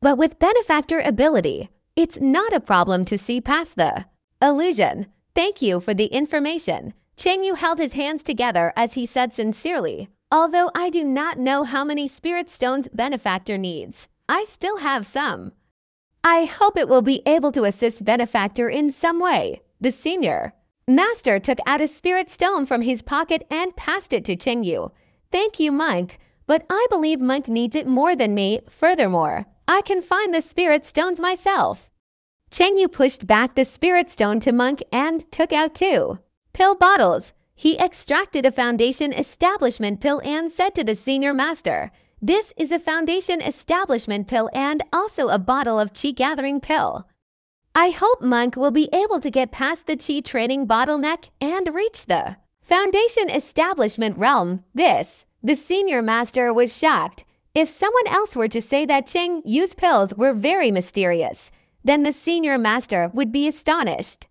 But with benefactor ability, it's not a problem to see past the illusion. Thank you for the information. Cheng Yu held his hands together as he said sincerely, Although I do not know how many spirit stones benefactor needs, I still have some. I hope it will be able to assist benefactor in some way. The senior master took out a spirit stone from his pocket and passed it to Cheng Yu. Thank you, Monk, but I believe Monk needs it more than me. Furthermore, I can find the spirit stones myself. Cheng Yu pushed back the spirit stone to Monk and took out two pill bottles. He extracted a foundation establishment pill and said to the senior master, This is a foundation establishment pill and also a bottle of chi gathering pill. I hope Monk will be able to get past the chi training bottleneck and reach the foundation establishment realm. This, the senior master was shocked. If someone else were to say that Cheng Yu's pills were very mysterious, then the senior master would be astonished.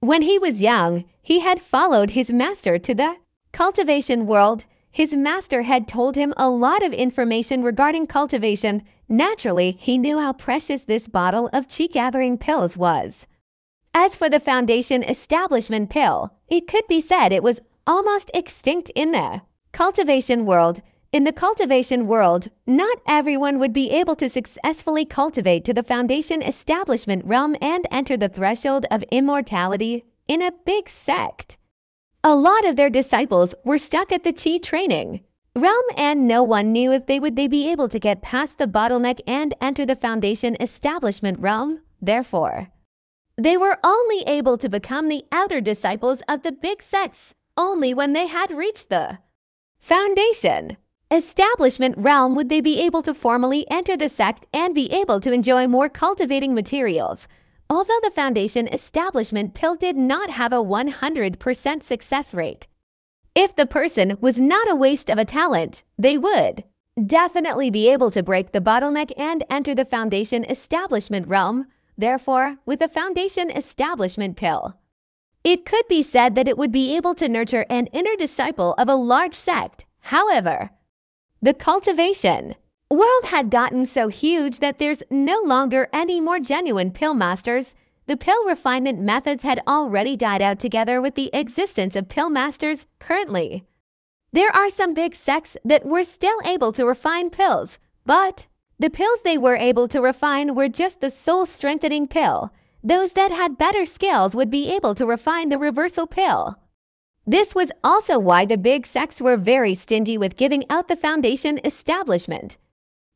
When he was young, he had followed his master to the cultivation world. His master had told him a lot of information regarding cultivation Naturally, he knew how precious this bottle of chi gathering pills was. As for the Foundation Establishment pill, it could be said it was almost extinct in the cultivation world. In the cultivation world, not everyone would be able to successfully cultivate to the Foundation Establishment realm and enter the threshold of immortality in a big sect. A lot of their disciples were stuck at the Chi training. Realm and no one knew if they would they be able to get past the bottleneck and enter the Foundation establishment realm. Therefore, they were only able to become the outer disciples of the big sects only when they had reached the Foundation establishment realm would they be able to formally enter the sect and be able to enjoy more cultivating materials. Although the Foundation establishment pill did not have a 100% success rate, if the person was not a waste of a talent, they would definitely be able to break the bottleneck and enter the foundation establishment realm, therefore, with a foundation establishment pill. It could be said that it would be able to nurture an inner disciple of a large sect. However, the cultivation world had gotten so huge that there's no longer any more genuine pill masters the pill refinement methods had already died out together with the existence of pill masters currently. There are some big sects that were still able to refine pills, but the pills they were able to refine were just the soul strengthening pill. Those that had better skills would be able to refine the reversal pill. This was also why the big sects were very stingy with giving out the foundation establishment.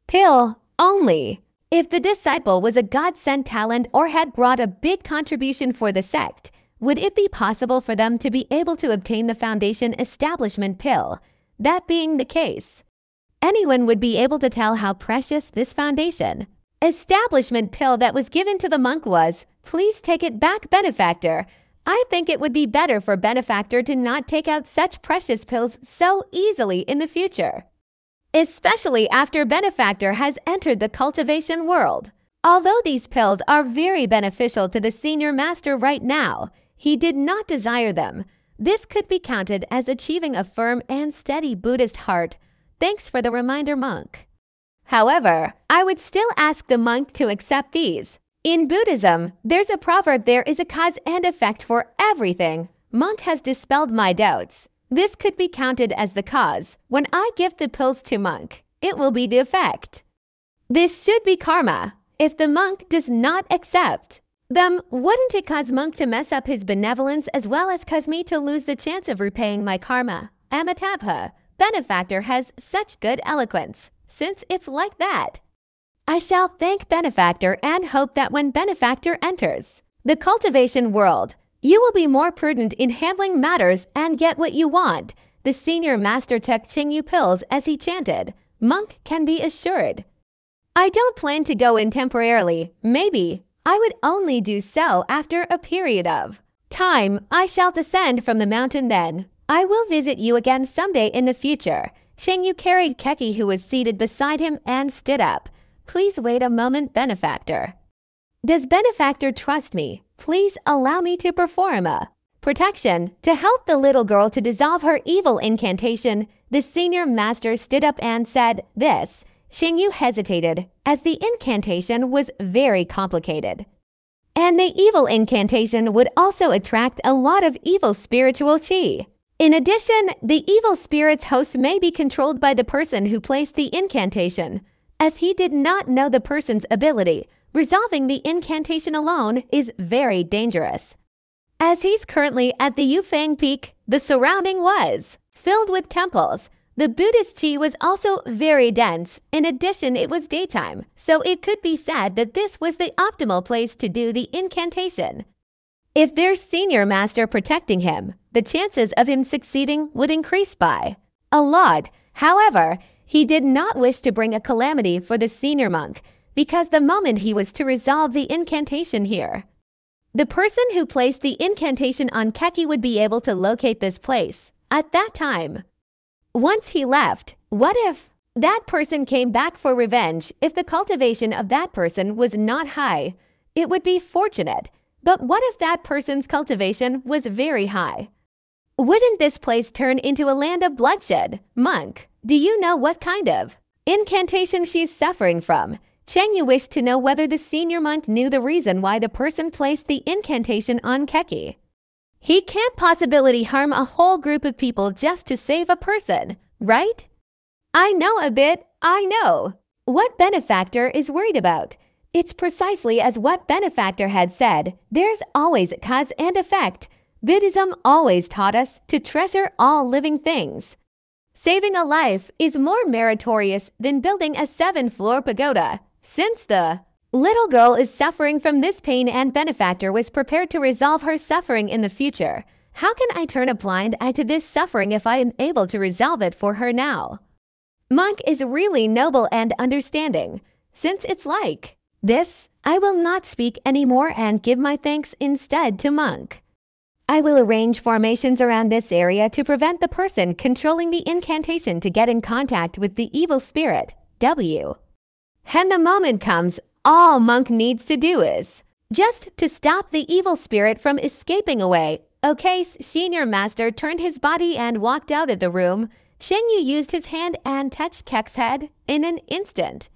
Pill only. If the disciple was a God sent talent or had brought a big contribution for the sect, would it be possible for them to be able to obtain the foundation establishment pill? That being the case, anyone would be able to tell how precious this foundation establishment pill that was given to the monk was. Please take it back, benefactor. I think it would be better for benefactor to not take out such precious pills so easily in the future especially after Benefactor has entered the cultivation world. Although these pills are very beneficial to the senior master right now, he did not desire them. This could be counted as achieving a firm and steady Buddhist heart. Thanks for the reminder, monk. However, I would still ask the monk to accept these. In Buddhism, there's a proverb there is a cause and effect for everything. Monk has dispelled my doubts. This could be counted as the cause. When I give the pills to monk, it will be the effect. This should be karma. If the monk does not accept, then wouldn't it cause monk to mess up his benevolence as well as cause me to lose the chance of repaying my karma? Amitabha, benefactor has such good eloquence, since it's like that. I shall thank benefactor and hope that when benefactor enters the cultivation world, you will be more prudent in handling matters and get what you want. The senior master took Cheng Yu pills as he chanted, Monk can be assured. I don't plan to go in temporarily. Maybe. I would only do so after a period of time. I shall descend from the mountain then. I will visit you again someday in the future. Cheng Yu carried Keki who was seated beside him and stood up. Please wait a moment, benefactor. Does benefactor trust me? Please allow me to perform a protection to help the little girl to dissolve her evil incantation. The senior master stood up and said this. Yu hesitated, as the incantation was very complicated. And the evil incantation would also attract a lot of evil spiritual chi. In addition, the evil spirit's host may be controlled by the person who placed the incantation. As he did not know the person's ability, resolving the incantation alone is very dangerous. As he's currently at the Yufang Peak, the surrounding was filled with temples. The Buddhist chi was also very dense. In addition, it was daytime, so it could be said that this was the optimal place to do the incantation. If there's senior master protecting him, the chances of him succeeding would increase by a lot. However, he did not wish to bring a calamity for the senior monk because the moment he was to resolve the incantation here, the person who placed the incantation on Keki would be able to locate this place at that time. Once he left, what if that person came back for revenge if the cultivation of that person was not high? It would be fortunate. But what if that person's cultivation was very high? Wouldn't this place turn into a land of bloodshed? Monk, do you know what kind of incantation she's suffering from? Cheng Yu wished to know whether the senior monk knew the reason why the person placed the incantation on Keki. He can't possibly harm a whole group of people just to save a person, right? I know a bit, I know. What benefactor is worried about? It's precisely as what benefactor had said. There's always cause and effect. Buddhism always taught us to treasure all living things. Saving a life is more meritorious than building a seven floor pagoda. Since the little girl is suffering from this pain and benefactor was prepared to resolve her suffering in the future, how can I turn a blind eye to this suffering if I am able to resolve it for her now? Monk is really noble and understanding, since it's like this, I will not speak any more and give my thanks instead to Monk. I will arrange formations around this area to prevent the person controlling the incantation to get in contact with the evil spirit, W. And the moment comes, all Monk needs to do is just to stop the evil spirit from escaping away. Okay, Senior Master turned his body and walked out of the room. Cheng Yu used his hand and touched Keki's head in an instant.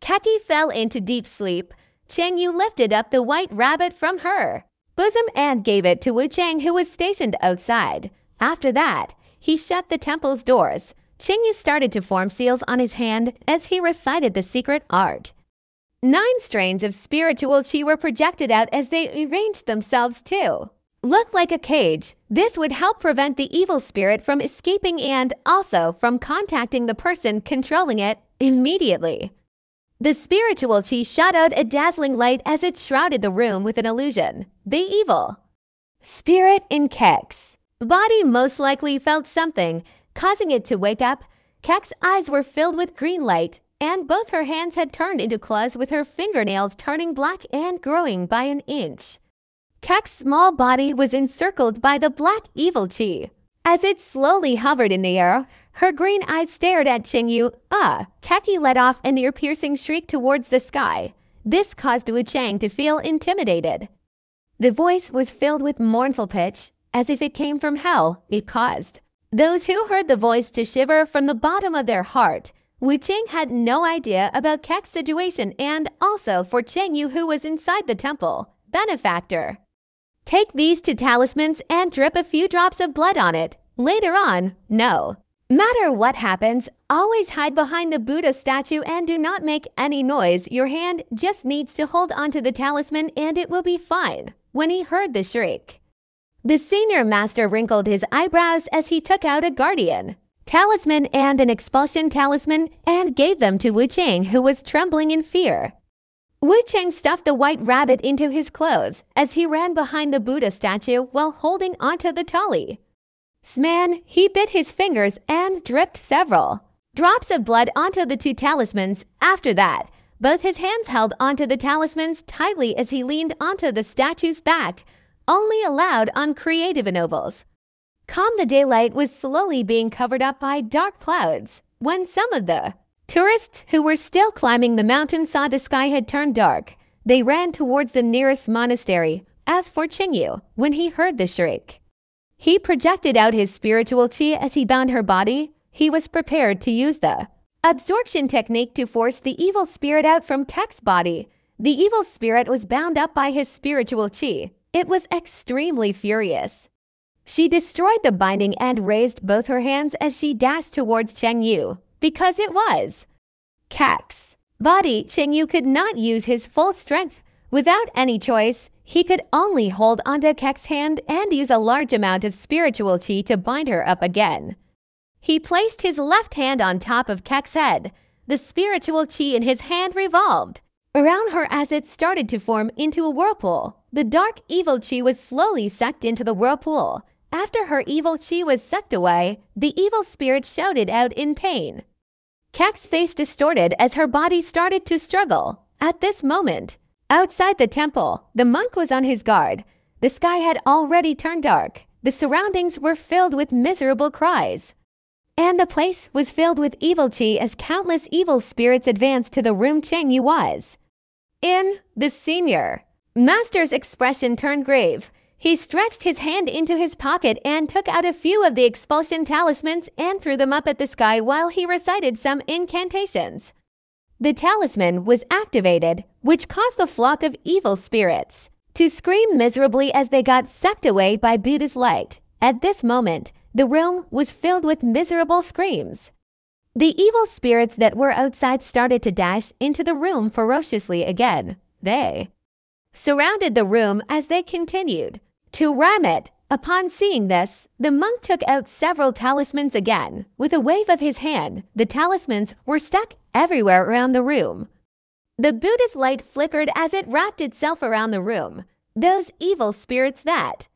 Keki fell into deep sleep. Cheng Yu lifted up the white rabbit from her bosom and gave it to Wu Cheng, who was stationed outside. After that, he shut the temple's doors. Cheng Yu started to form seals on his hand as he recited the secret art. Nine strains of spiritual chi were projected out as they arranged themselves too. Look like a cage. This would help prevent the evil spirit from escaping and also from contacting the person controlling it immediately. The spiritual chi shot out a dazzling light as it shrouded the room with an illusion. The evil. Spirit in Keki's body most likely felt something, causing it to wake up. Keki's eyes were filled with green light, and both her hands had turned into claws with her fingernails turning black and growing by an inch. Keki's small body was encircled by the black evil chi. As it slowly hovered in the air, her green eyes stared at Cheng Yu. Ah, Keki let off a near-piercing shriek towards the sky. This caused Wu Cheng to feel intimidated. The voice was filled with mournful pitch, as if it came from hell, it caused those who heard the voice to shiver from the bottom of their heart. Wu Cheng had no idea about Keki's situation and also for Cheng Yu who was inside the temple, benefactor. Take these two talismans and drip a few drops of blood on it. Later on, no. Matter what happens, always hide behind the Buddha statue and do not make any noise. Your hand just needs to hold onto the talisman and it will be fine. When he heard the shriek, the senior master wrinkled his eyebrows as he took out a guardian talisman and an expulsion talisman and gave them to Wu Cheng, who was trembling in fear. Wu Cheng stuffed the white rabbit into his clothes as he ran behind the Buddha statue while holding onto the tali. Sman, he bit his fingers and dripped several drops of blood onto the two talismans. After that, both his hands held onto the talismans tightly as he leaned onto the statue's back, only allowed on creative ennovels. Calm the daylight was slowly being covered up by dark clouds when some of the tourists who were still climbing the mountain saw the sky had turned dark. They ran towards the nearest monastery. As for Cheng Yu, when he heard the shriek, he projected out his spiritual chi as he bound her body. He was prepared to use the absorption technique to force the evil spirit out from Keki's body. The evil spirit was bound up by his spiritual chi. It was extremely furious. She destroyed the binding and raised both her hands as she dashed towards Cheng Yu, because it was Keki's body. Cheng Yu could not use his full strength. Without any choice, he could only hold onto Keki's hand and use a large amount of spiritual chi to bind her up again. He placed his left hand on top of Keki's head. The spiritual chi in his hand revolved around her as it started to form into a whirlpool. The dark evil chi was slowly sucked into the whirlpool. After her evil chi was sucked away, the evil spirit shouted out in pain. Keki's face distorted as her body started to struggle. At this moment, outside the temple, the monk was on his guard. The sky had already turned dark. The surroundings were filled with miserable cries. And the place was filled with evil chi as countless evil spirits advanced to the room Cheng Yu was. In the senior, Master's expression turned grave. He stretched his hand into his pocket and took out a few of the expulsion talismans and threw them up at the sky while he recited some incantations. The talisman was activated, which caused the flock of evil spirits to scream miserably as they got sucked away by Buddha's light. At this moment, the room was filled with miserable screams. The evil spirits that were outside started to dash into the room ferociously again. They surrounded the room as they continued to ram it. Upon seeing this, the monk took out several talismans again. With a wave of his hand, the talismans were stuck everywhere around the room. The Buddha's light flickered as it wrapped itself around the room. Those evil spirits that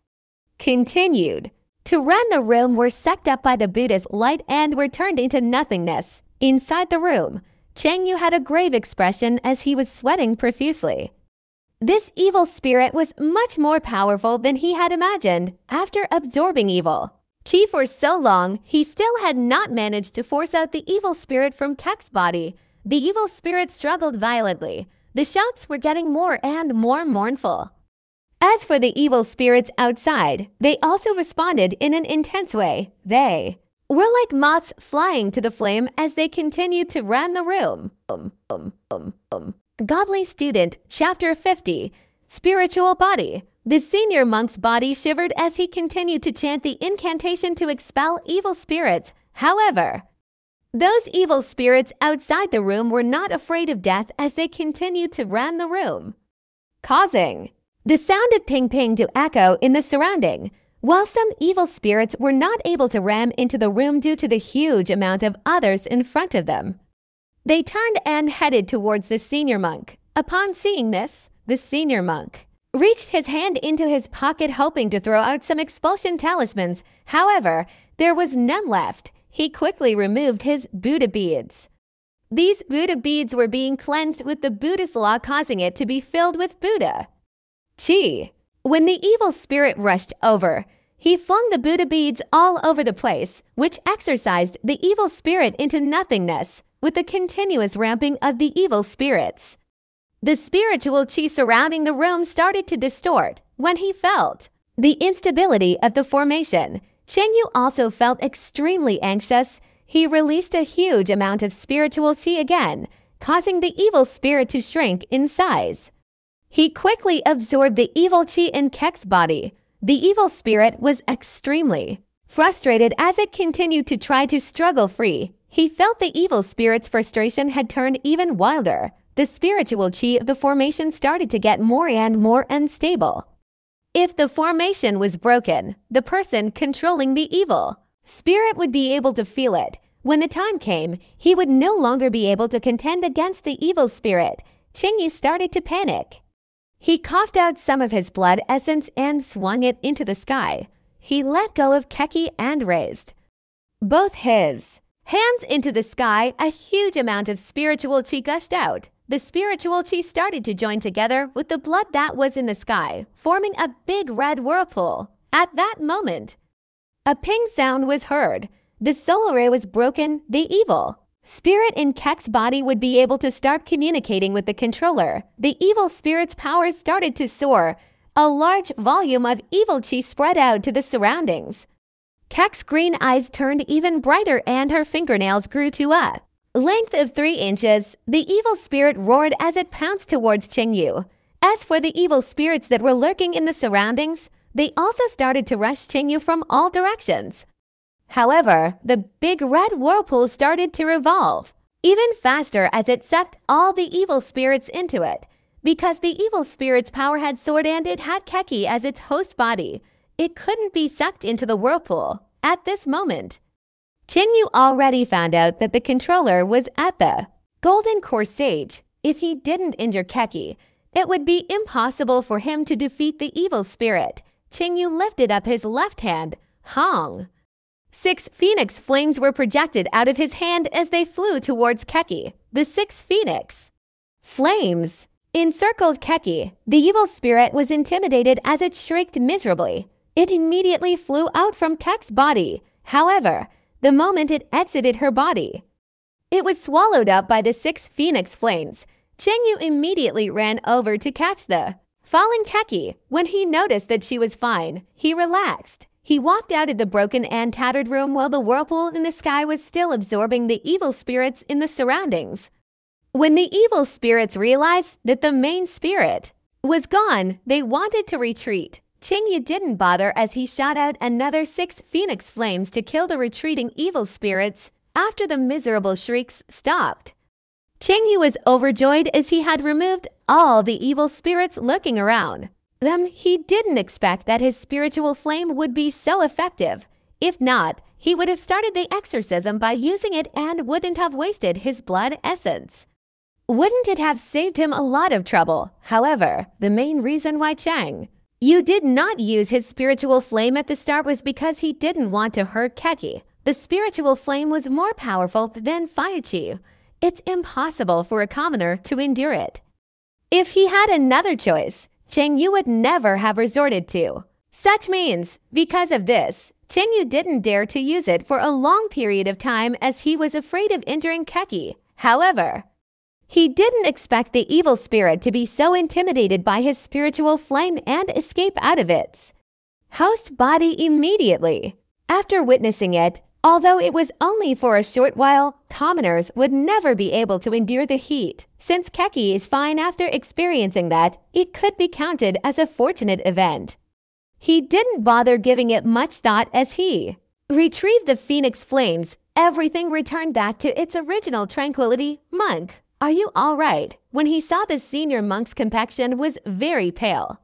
continued to run the room were sucked up by the Buddha's light and were turned into nothingness. Inside the room, Cheng Yu had a grave expression as he was sweating profusely. This evil spirit was much more powerful than he had imagined after absorbing evil. Chi for so long, he still had not managed to force out the evil spirit from Keki's body. The evil spirit struggled violently. The shouts were getting more and more mournful. As for the evil spirits outside, they also responded in an intense way. They were like moths flying to the flame as they continued to run the room. Um, um, um. Godly Student, Chapter 50 Spiritual Body. The senior monk's body shivered as he continued to chant the incantation to expel evil spirits. However, those evil spirits outside the room were not afraid of death as they continued to ram the room, causing the sound of ping ping to echo in the surrounding. While some evil spirits were not able to ram into the room due to the huge amount of others in front of them. They turned and headed towards the senior monk. Upon seeing this, the senior monk reached his hand into his pocket hoping to throw out some expulsion talismans. However, there was none left. He quickly removed his Buddha beads. These Buddha beads were being cleansed with the Buddhist law causing it to be filled with Buddha. Chi. When the evil spirit rushed over, he flung the Buddha beads all over the place, which exorcised the evil spirit into nothingness with the continuous ramping of the evil spirits. The spiritual chi surrounding the room started to distort when he felt the instability of the formation. Cheng Yu also felt extremely anxious. he released a huge amount of spiritual chi again, causing the evil spirit to shrink in size. He quickly absorbed the evil chi in Keki's body. The evil spirit was extremely frustrated as it continued to try to struggle free. He felt the evil spirit's frustration had turned even wilder. The spiritual chi of the formation started to get more and more unstable. If the formation was broken, the person controlling the evil spirit would be able to feel it. When the time came, he would no longer be able to contend against the evil spirit. Cheng Yu started to panic. He coughed out some of his blood essence and swung it into the sky. He let go of Keki and raised both his hands into the sky. A huge amount of spiritual chi gushed out. The spiritual chi started to join together with the blood that was in the sky, forming a big red whirlpool. At that moment, a ping sound was heard. The solar ray was broken, the evil. Spirit in Keki's body would be able to start communicating with the controller. The evil spirit's powers started to soar. A large volume of evil chi spread out to the surroundings. Keki's green eyes turned even brighter and her fingernails grew to a length of three inches, the evil spirit roared as it pounced towards Cheng Yu. As for the evil spirits that were lurking in the surroundings, they also started to rush Cheng Yu from all directions. However, the big red whirlpool started to revolve, even faster as it sucked all the evil spirits into it. Because the evil spirit's power had soared and it had Keki as its host body, it couldn't be sucked into the whirlpool at this moment. Yu already found out that the controller was at the Golden Core stage. If he didn't injure Keki, it would be impossible for him to defeat the evil spirit. Yu lifted up his left hand. Hong. Six phoenix flames were projected out of his hand as they flew towards Keki. The six phoenix flames encircled Keki. The evil spirit was intimidated as it shrieked miserably. It immediately flew out from Keki's body. However, the moment it exited her body. It was swallowed up by the six phoenix flames. Cheng Yu immediately ran over to catch the falling Keki. When he noticed that she was fine, he relaxed. He walked out of the broken and tattered room while the whirlpool in the sky was still absorbing the evil spirits in the surroundings. When the evil spirits realized that the main spirit was gone, they wanted to retreat. Cheng Yu didn't bother as he shot out another six phoenix flames to kill the retreating evil spirits after the miserable shrieks stopped. Cheng Yu was overjoyed as he had removed all the evil spirits lurking around them. He didn't expect that his spiritual flame would be so effective. If not, he would have started the exorcism by using it and wouldn't have wasted his blood essence. Wouldn't it have saved him a lot of trouble? However, the main reason why Cheng Yu did not use his spiritual flame at the start was because he didn't want to hurt Keki. The spiritual flame was more powerful than fire chi. It's impossible for a commoner to endure it. If he had another choice, Cheng Yu would never have resorted to. Such means, because of this, Cheng Yu didn't dare to use it for a long period of time as he was afraid of injuring Keki. However, he didn't expect the evil spirit to be so intimidated by his spiritual flame and escape out of its host body immediately. After witnessing it, although it was only for a short while, commoners would never be able to endure the heat. Since Keki is fine after experiencing that, it could be counted as a fortunate event. He didn't bother giving it much thought as he retrieved the phoenix flames. Everything returned back to its original tranquility. Monk. Are you all right? When he saw the senior monk's complexion was very pale.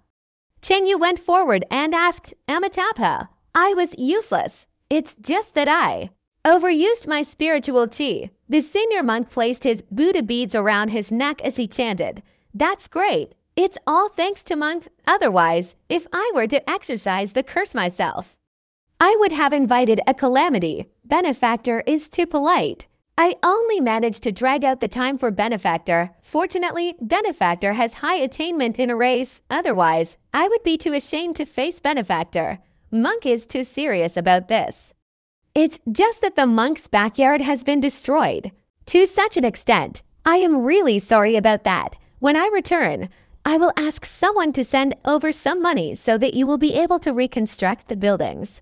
Cheng Yu went forward and asked Amitabha. I was useless. It's just that I overused my spiritual chi. The senior monk placed his Buddha beads around his neck as he chanted. That's great. It's all thanks to monk. Otherwise, if I were to exercise the curse myself, I would have invited a calamity. Benefactor is too polite. I only managed to drag out the time for Benefactor. Fortunately, Benefactor has high attainment in arrays. Otherwise, I would be too ashamed to face Benefactor. Monk is too serious about this. It's just that the monk's backyard has been destroyed. To such an extent, I am really sorry about that. When I return, I will ask someone to send over some money so that you will be able to reconstruct the buildings.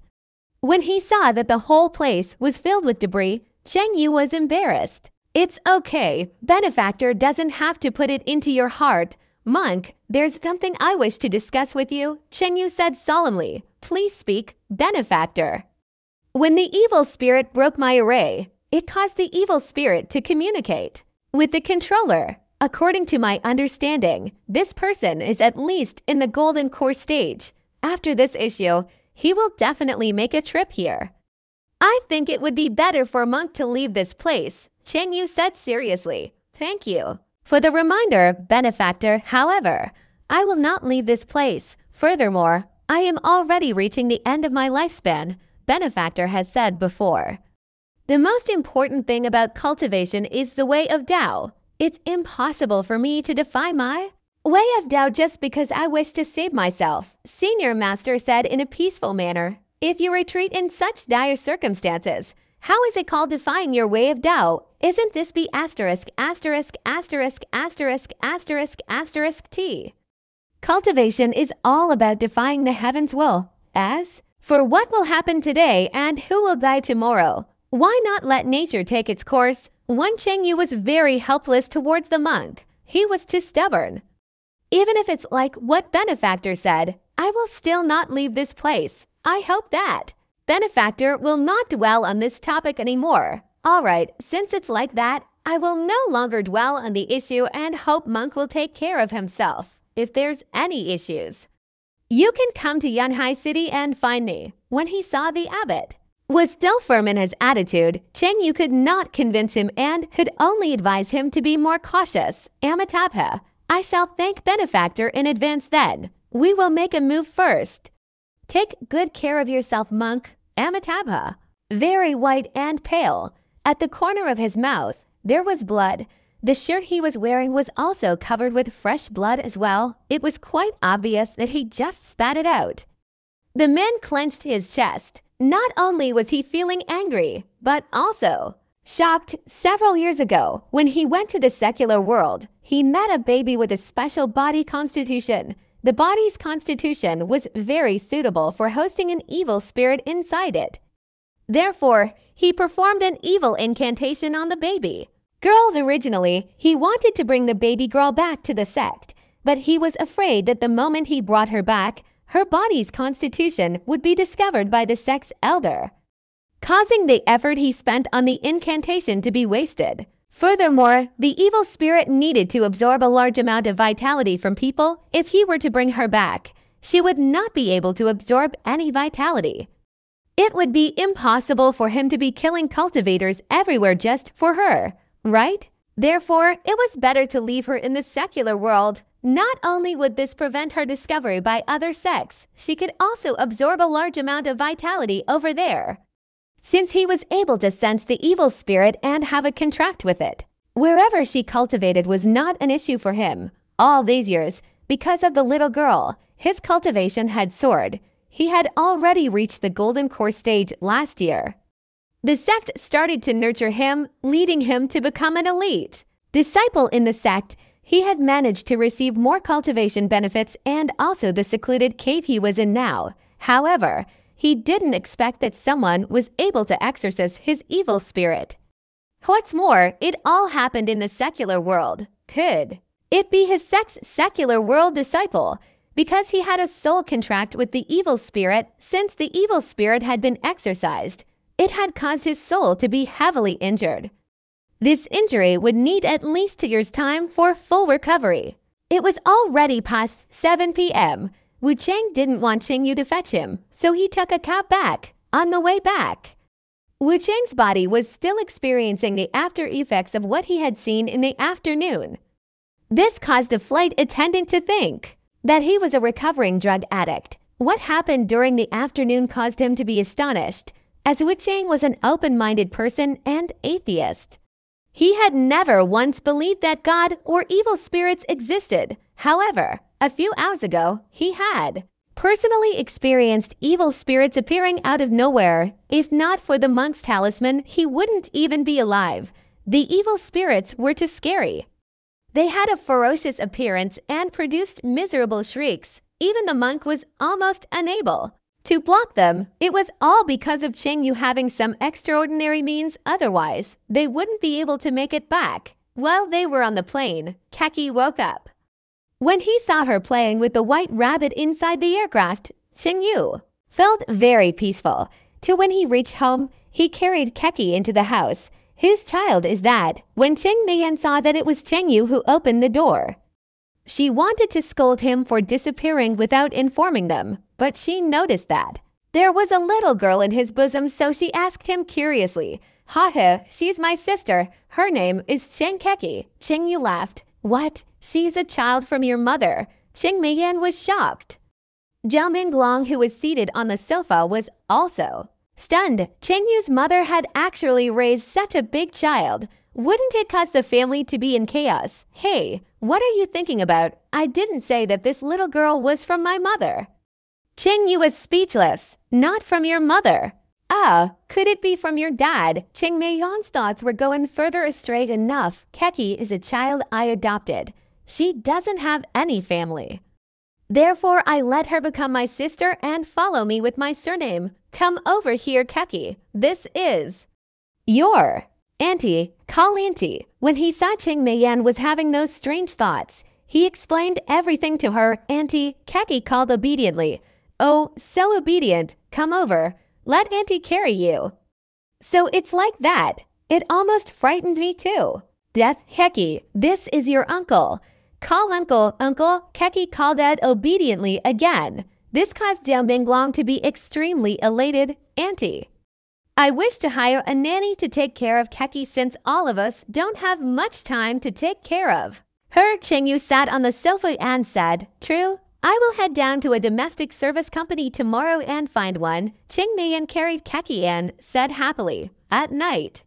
When he saw that the whole place was filled with debris, Cheng Yu was embarrassed. It's okay. Benefactor doesn't have to put it into your heart. Monk, there's something I wish to discuss with you, Cheng Yu said solemnly. Please speak, benefactor. When the evil spirit broke my array, it caused the evil spirit to communicate with the controller. According to my understanding, this person is at least in the golden core stage. After this issue, he will definitely make a trip here. I think it would be better for Monk to leave this place, Cheng Yu said seriously. Thank you. For the reminder, benefactor, however, I will not leave this place. Furthermore, I am already reaching the end of my lifespan, benefactor has said before. The most important thing about cultivation is the way of Tao. It's impossible for me to defy my way of Tao just because I wish to save myself, Senior Master said in a peaceful manner. If you retreat in such dire circumstances, how is it called defying your way of Tao? Isn't this be asterisk, asterisk, asterisk, asterisk, asterisk, asterisk T? Cultivation is all about defying the heaven's will. As for what will happen today and who will die tomorrow, why not let nature take its course? One Cheng Yu was very helpless towards the monk. He was too stubborn. Even if it's like what benefactor said, I will still not leave this place. I hope that. Benefactor will not dwell on this topic anymore. Alright, since it's like that, I will no longer dwell on the issue and hope Monk will take care of himself if there's any issues. You can come to Yanhai City and find me. When he saw the abbot, was still firm in his attitude, Cheng Yu could not convince him and could only advise him to be more cautious. Amitabha, I shall thank benefactor in advance then. We will make a move first. Take good care of yourself, monk. Amitabha, very white and pale. At the corner of his mouth, there was blood. The shirt he was wearing was also covered with fresh blood as well. It was quite obvious that he just spat it out. The man clenched his chest. Not only was he feeling angry, but also shocked. Several years ago, when he went to the secular world, he met a baby with a special body constitution. The body's constitution was very suitable for hosting an evil spirit inside it. Therefore, he performed an evil incantation on the baby. Girl originally, he wanted to bring the baby girl back to the sect, but he was afraid that the moment he brought her back, her body's constitution would be discovered by the sect's elder, causing the effort he spent on the incantation to be wasted. Furthermore, the evil spirit needed to absorb a large amount of vitality from people if he were to bring her back. She would not be able to absorb any vitality. It would be impossible for him to be killing cultivators everywhere just for her, right? Therefore, it was better to leave her in the secular world. Not only would this prevent her discovery by other sects, she could also absorb a large amount of vitality over there since he was able to sense the evil spirit and have a contract with it. Wherever she cultivated was not an issue for him. All these years, because of the little girl, his cultivation had soared. He had already reached the golden core stage last year. The sect started to nurture him, leading him to become an elite. Disciple in the sect, he had managed to receive more cultivation benefits and also the secluded cave he was in now. However, he didn't expect that someone was able to exorcise his evil spirit. What's more, it all happened in the secular world. Could it be his sex secular world disciple? Because he had a soul contract with the evil spirit since the evil spirit had been exorcised, it had caused his soul to be heavily injured. This injury would need at least two years' time for full recovery. It was already past 7 p.m. Wu Cheng didn't want Cheng Yu to fetch him, so he took a cab back. On the way back, Wu Cheng's body was still experiencing the after effects of what he had seen in the afternoon. This caused a flight attendant to think that he was a recovering drug addict. What happened during the afternoon caused him to be astonished, as Wu was an open-minded person and atheist. He had never once believed that God or evil spirits existed. However, a few hours ago, he had personally experienced evil spirits appearing out of nowhere. If not for the monk's talisman, he wouldn't even be alive. The evil spirits were too scary. They had a ferocious appearance and produced miserable shrieks. Even the monk was almost unable to block them. It was all because of Cheng Yu having some extraordinary means otherwise. They wouldn't be able to make it back. While they were on the plane, Keki woke up. When he saw her playing with the white rabbit inside the aircraft, Cheng Yu felt very peaceful. Till when he reached home, he carried Keki into the house. Whose child is that? When Cheng Meiyan saw that it was Cheng Yu who opened the door. She wanted to scold him for disappearing without informing them, but she noticed that. There was a little girl in his bosom, so she asked him curiously, Haha, she's my sister. Her name is Cheng Keki. Cheng Yu laughed. What? She's a child from your mother. Cheng Meiyan was shocked. Zhao Minglong, who was seated on the sofa, was also stunned. Cheng Yu's mother had actually raised such a big child. Wouldn't it cause the family to be in chaos? Hey, what are you thinking about? I didn't say that this little girl was from my mother. Cheng Yu was speechless. Not from your mother. Ah, could it be from your dad? Cheng Meiyan's thoughts were going further astray enough. Keki is a child I adopted. She doesn't have any family. Therefore, I let her become my sister and follow me with my surname. Come over here, Keki. This is your auntie. Call auntie. When he saw Cheng Meiyan was having those strange thoughts, he explained everything to her. Auntie, Keki called obediently. Oh, so obedient. Come over. Let auntie carry you. So it's like that. It almost frightened me too. Death Keki, this is your uncle. Call uncle, uncle, Keki called out obediently again. This caused Zhao Minglong to be extremely elated. Auntie, I wish to hire a nanny to take care of Keki since all of us don't have much time to take care of. Her Cheng Yu sat on the sofa and said, True, I will head down to a domestic service company tomorrow and find one. Cheng Meiyan carried Keki and said happily, At night.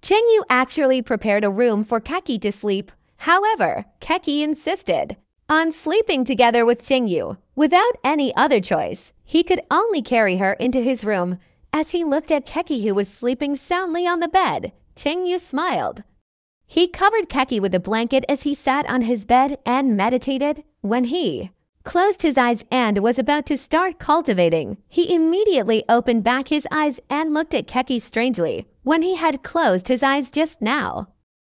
Cheng Yu actually prepared a room for Keki to sleep However, Keki insisted on sleeping together with Yu Without any other choice, he could only carry her into his room. As he looked at Keki who was sleeping soundly on the bed, Yu smiled. He covered Keki with a blanket as he sat on his bed and meditated. When he closed his eyes and was about to start cultivating, he immediately opened back his eyes and looked at Keki strangely when he had closed his eyes just now.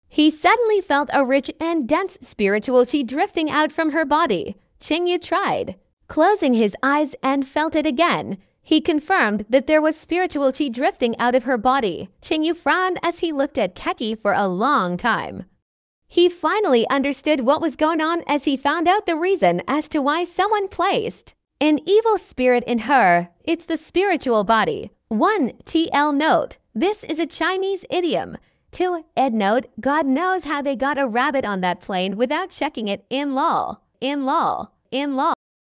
He suddenly felt a rich and dense spiritual chi drifting out from her body. Cheng Yu tried, closing his eyes and felt it again. He confirmed that there was spiritual chi drifting out of her body. Cheng Yu frowned as he looked at Keki for a long time. He finally understood what was going on as he found out the reason as to why someone placed an evil spirit in her. It's the spiritual body. 1 TL note. This is a Chinese idiom. 2. Ed note, God knows how they got a rabbit on that plane without checking it in law. In law. In law.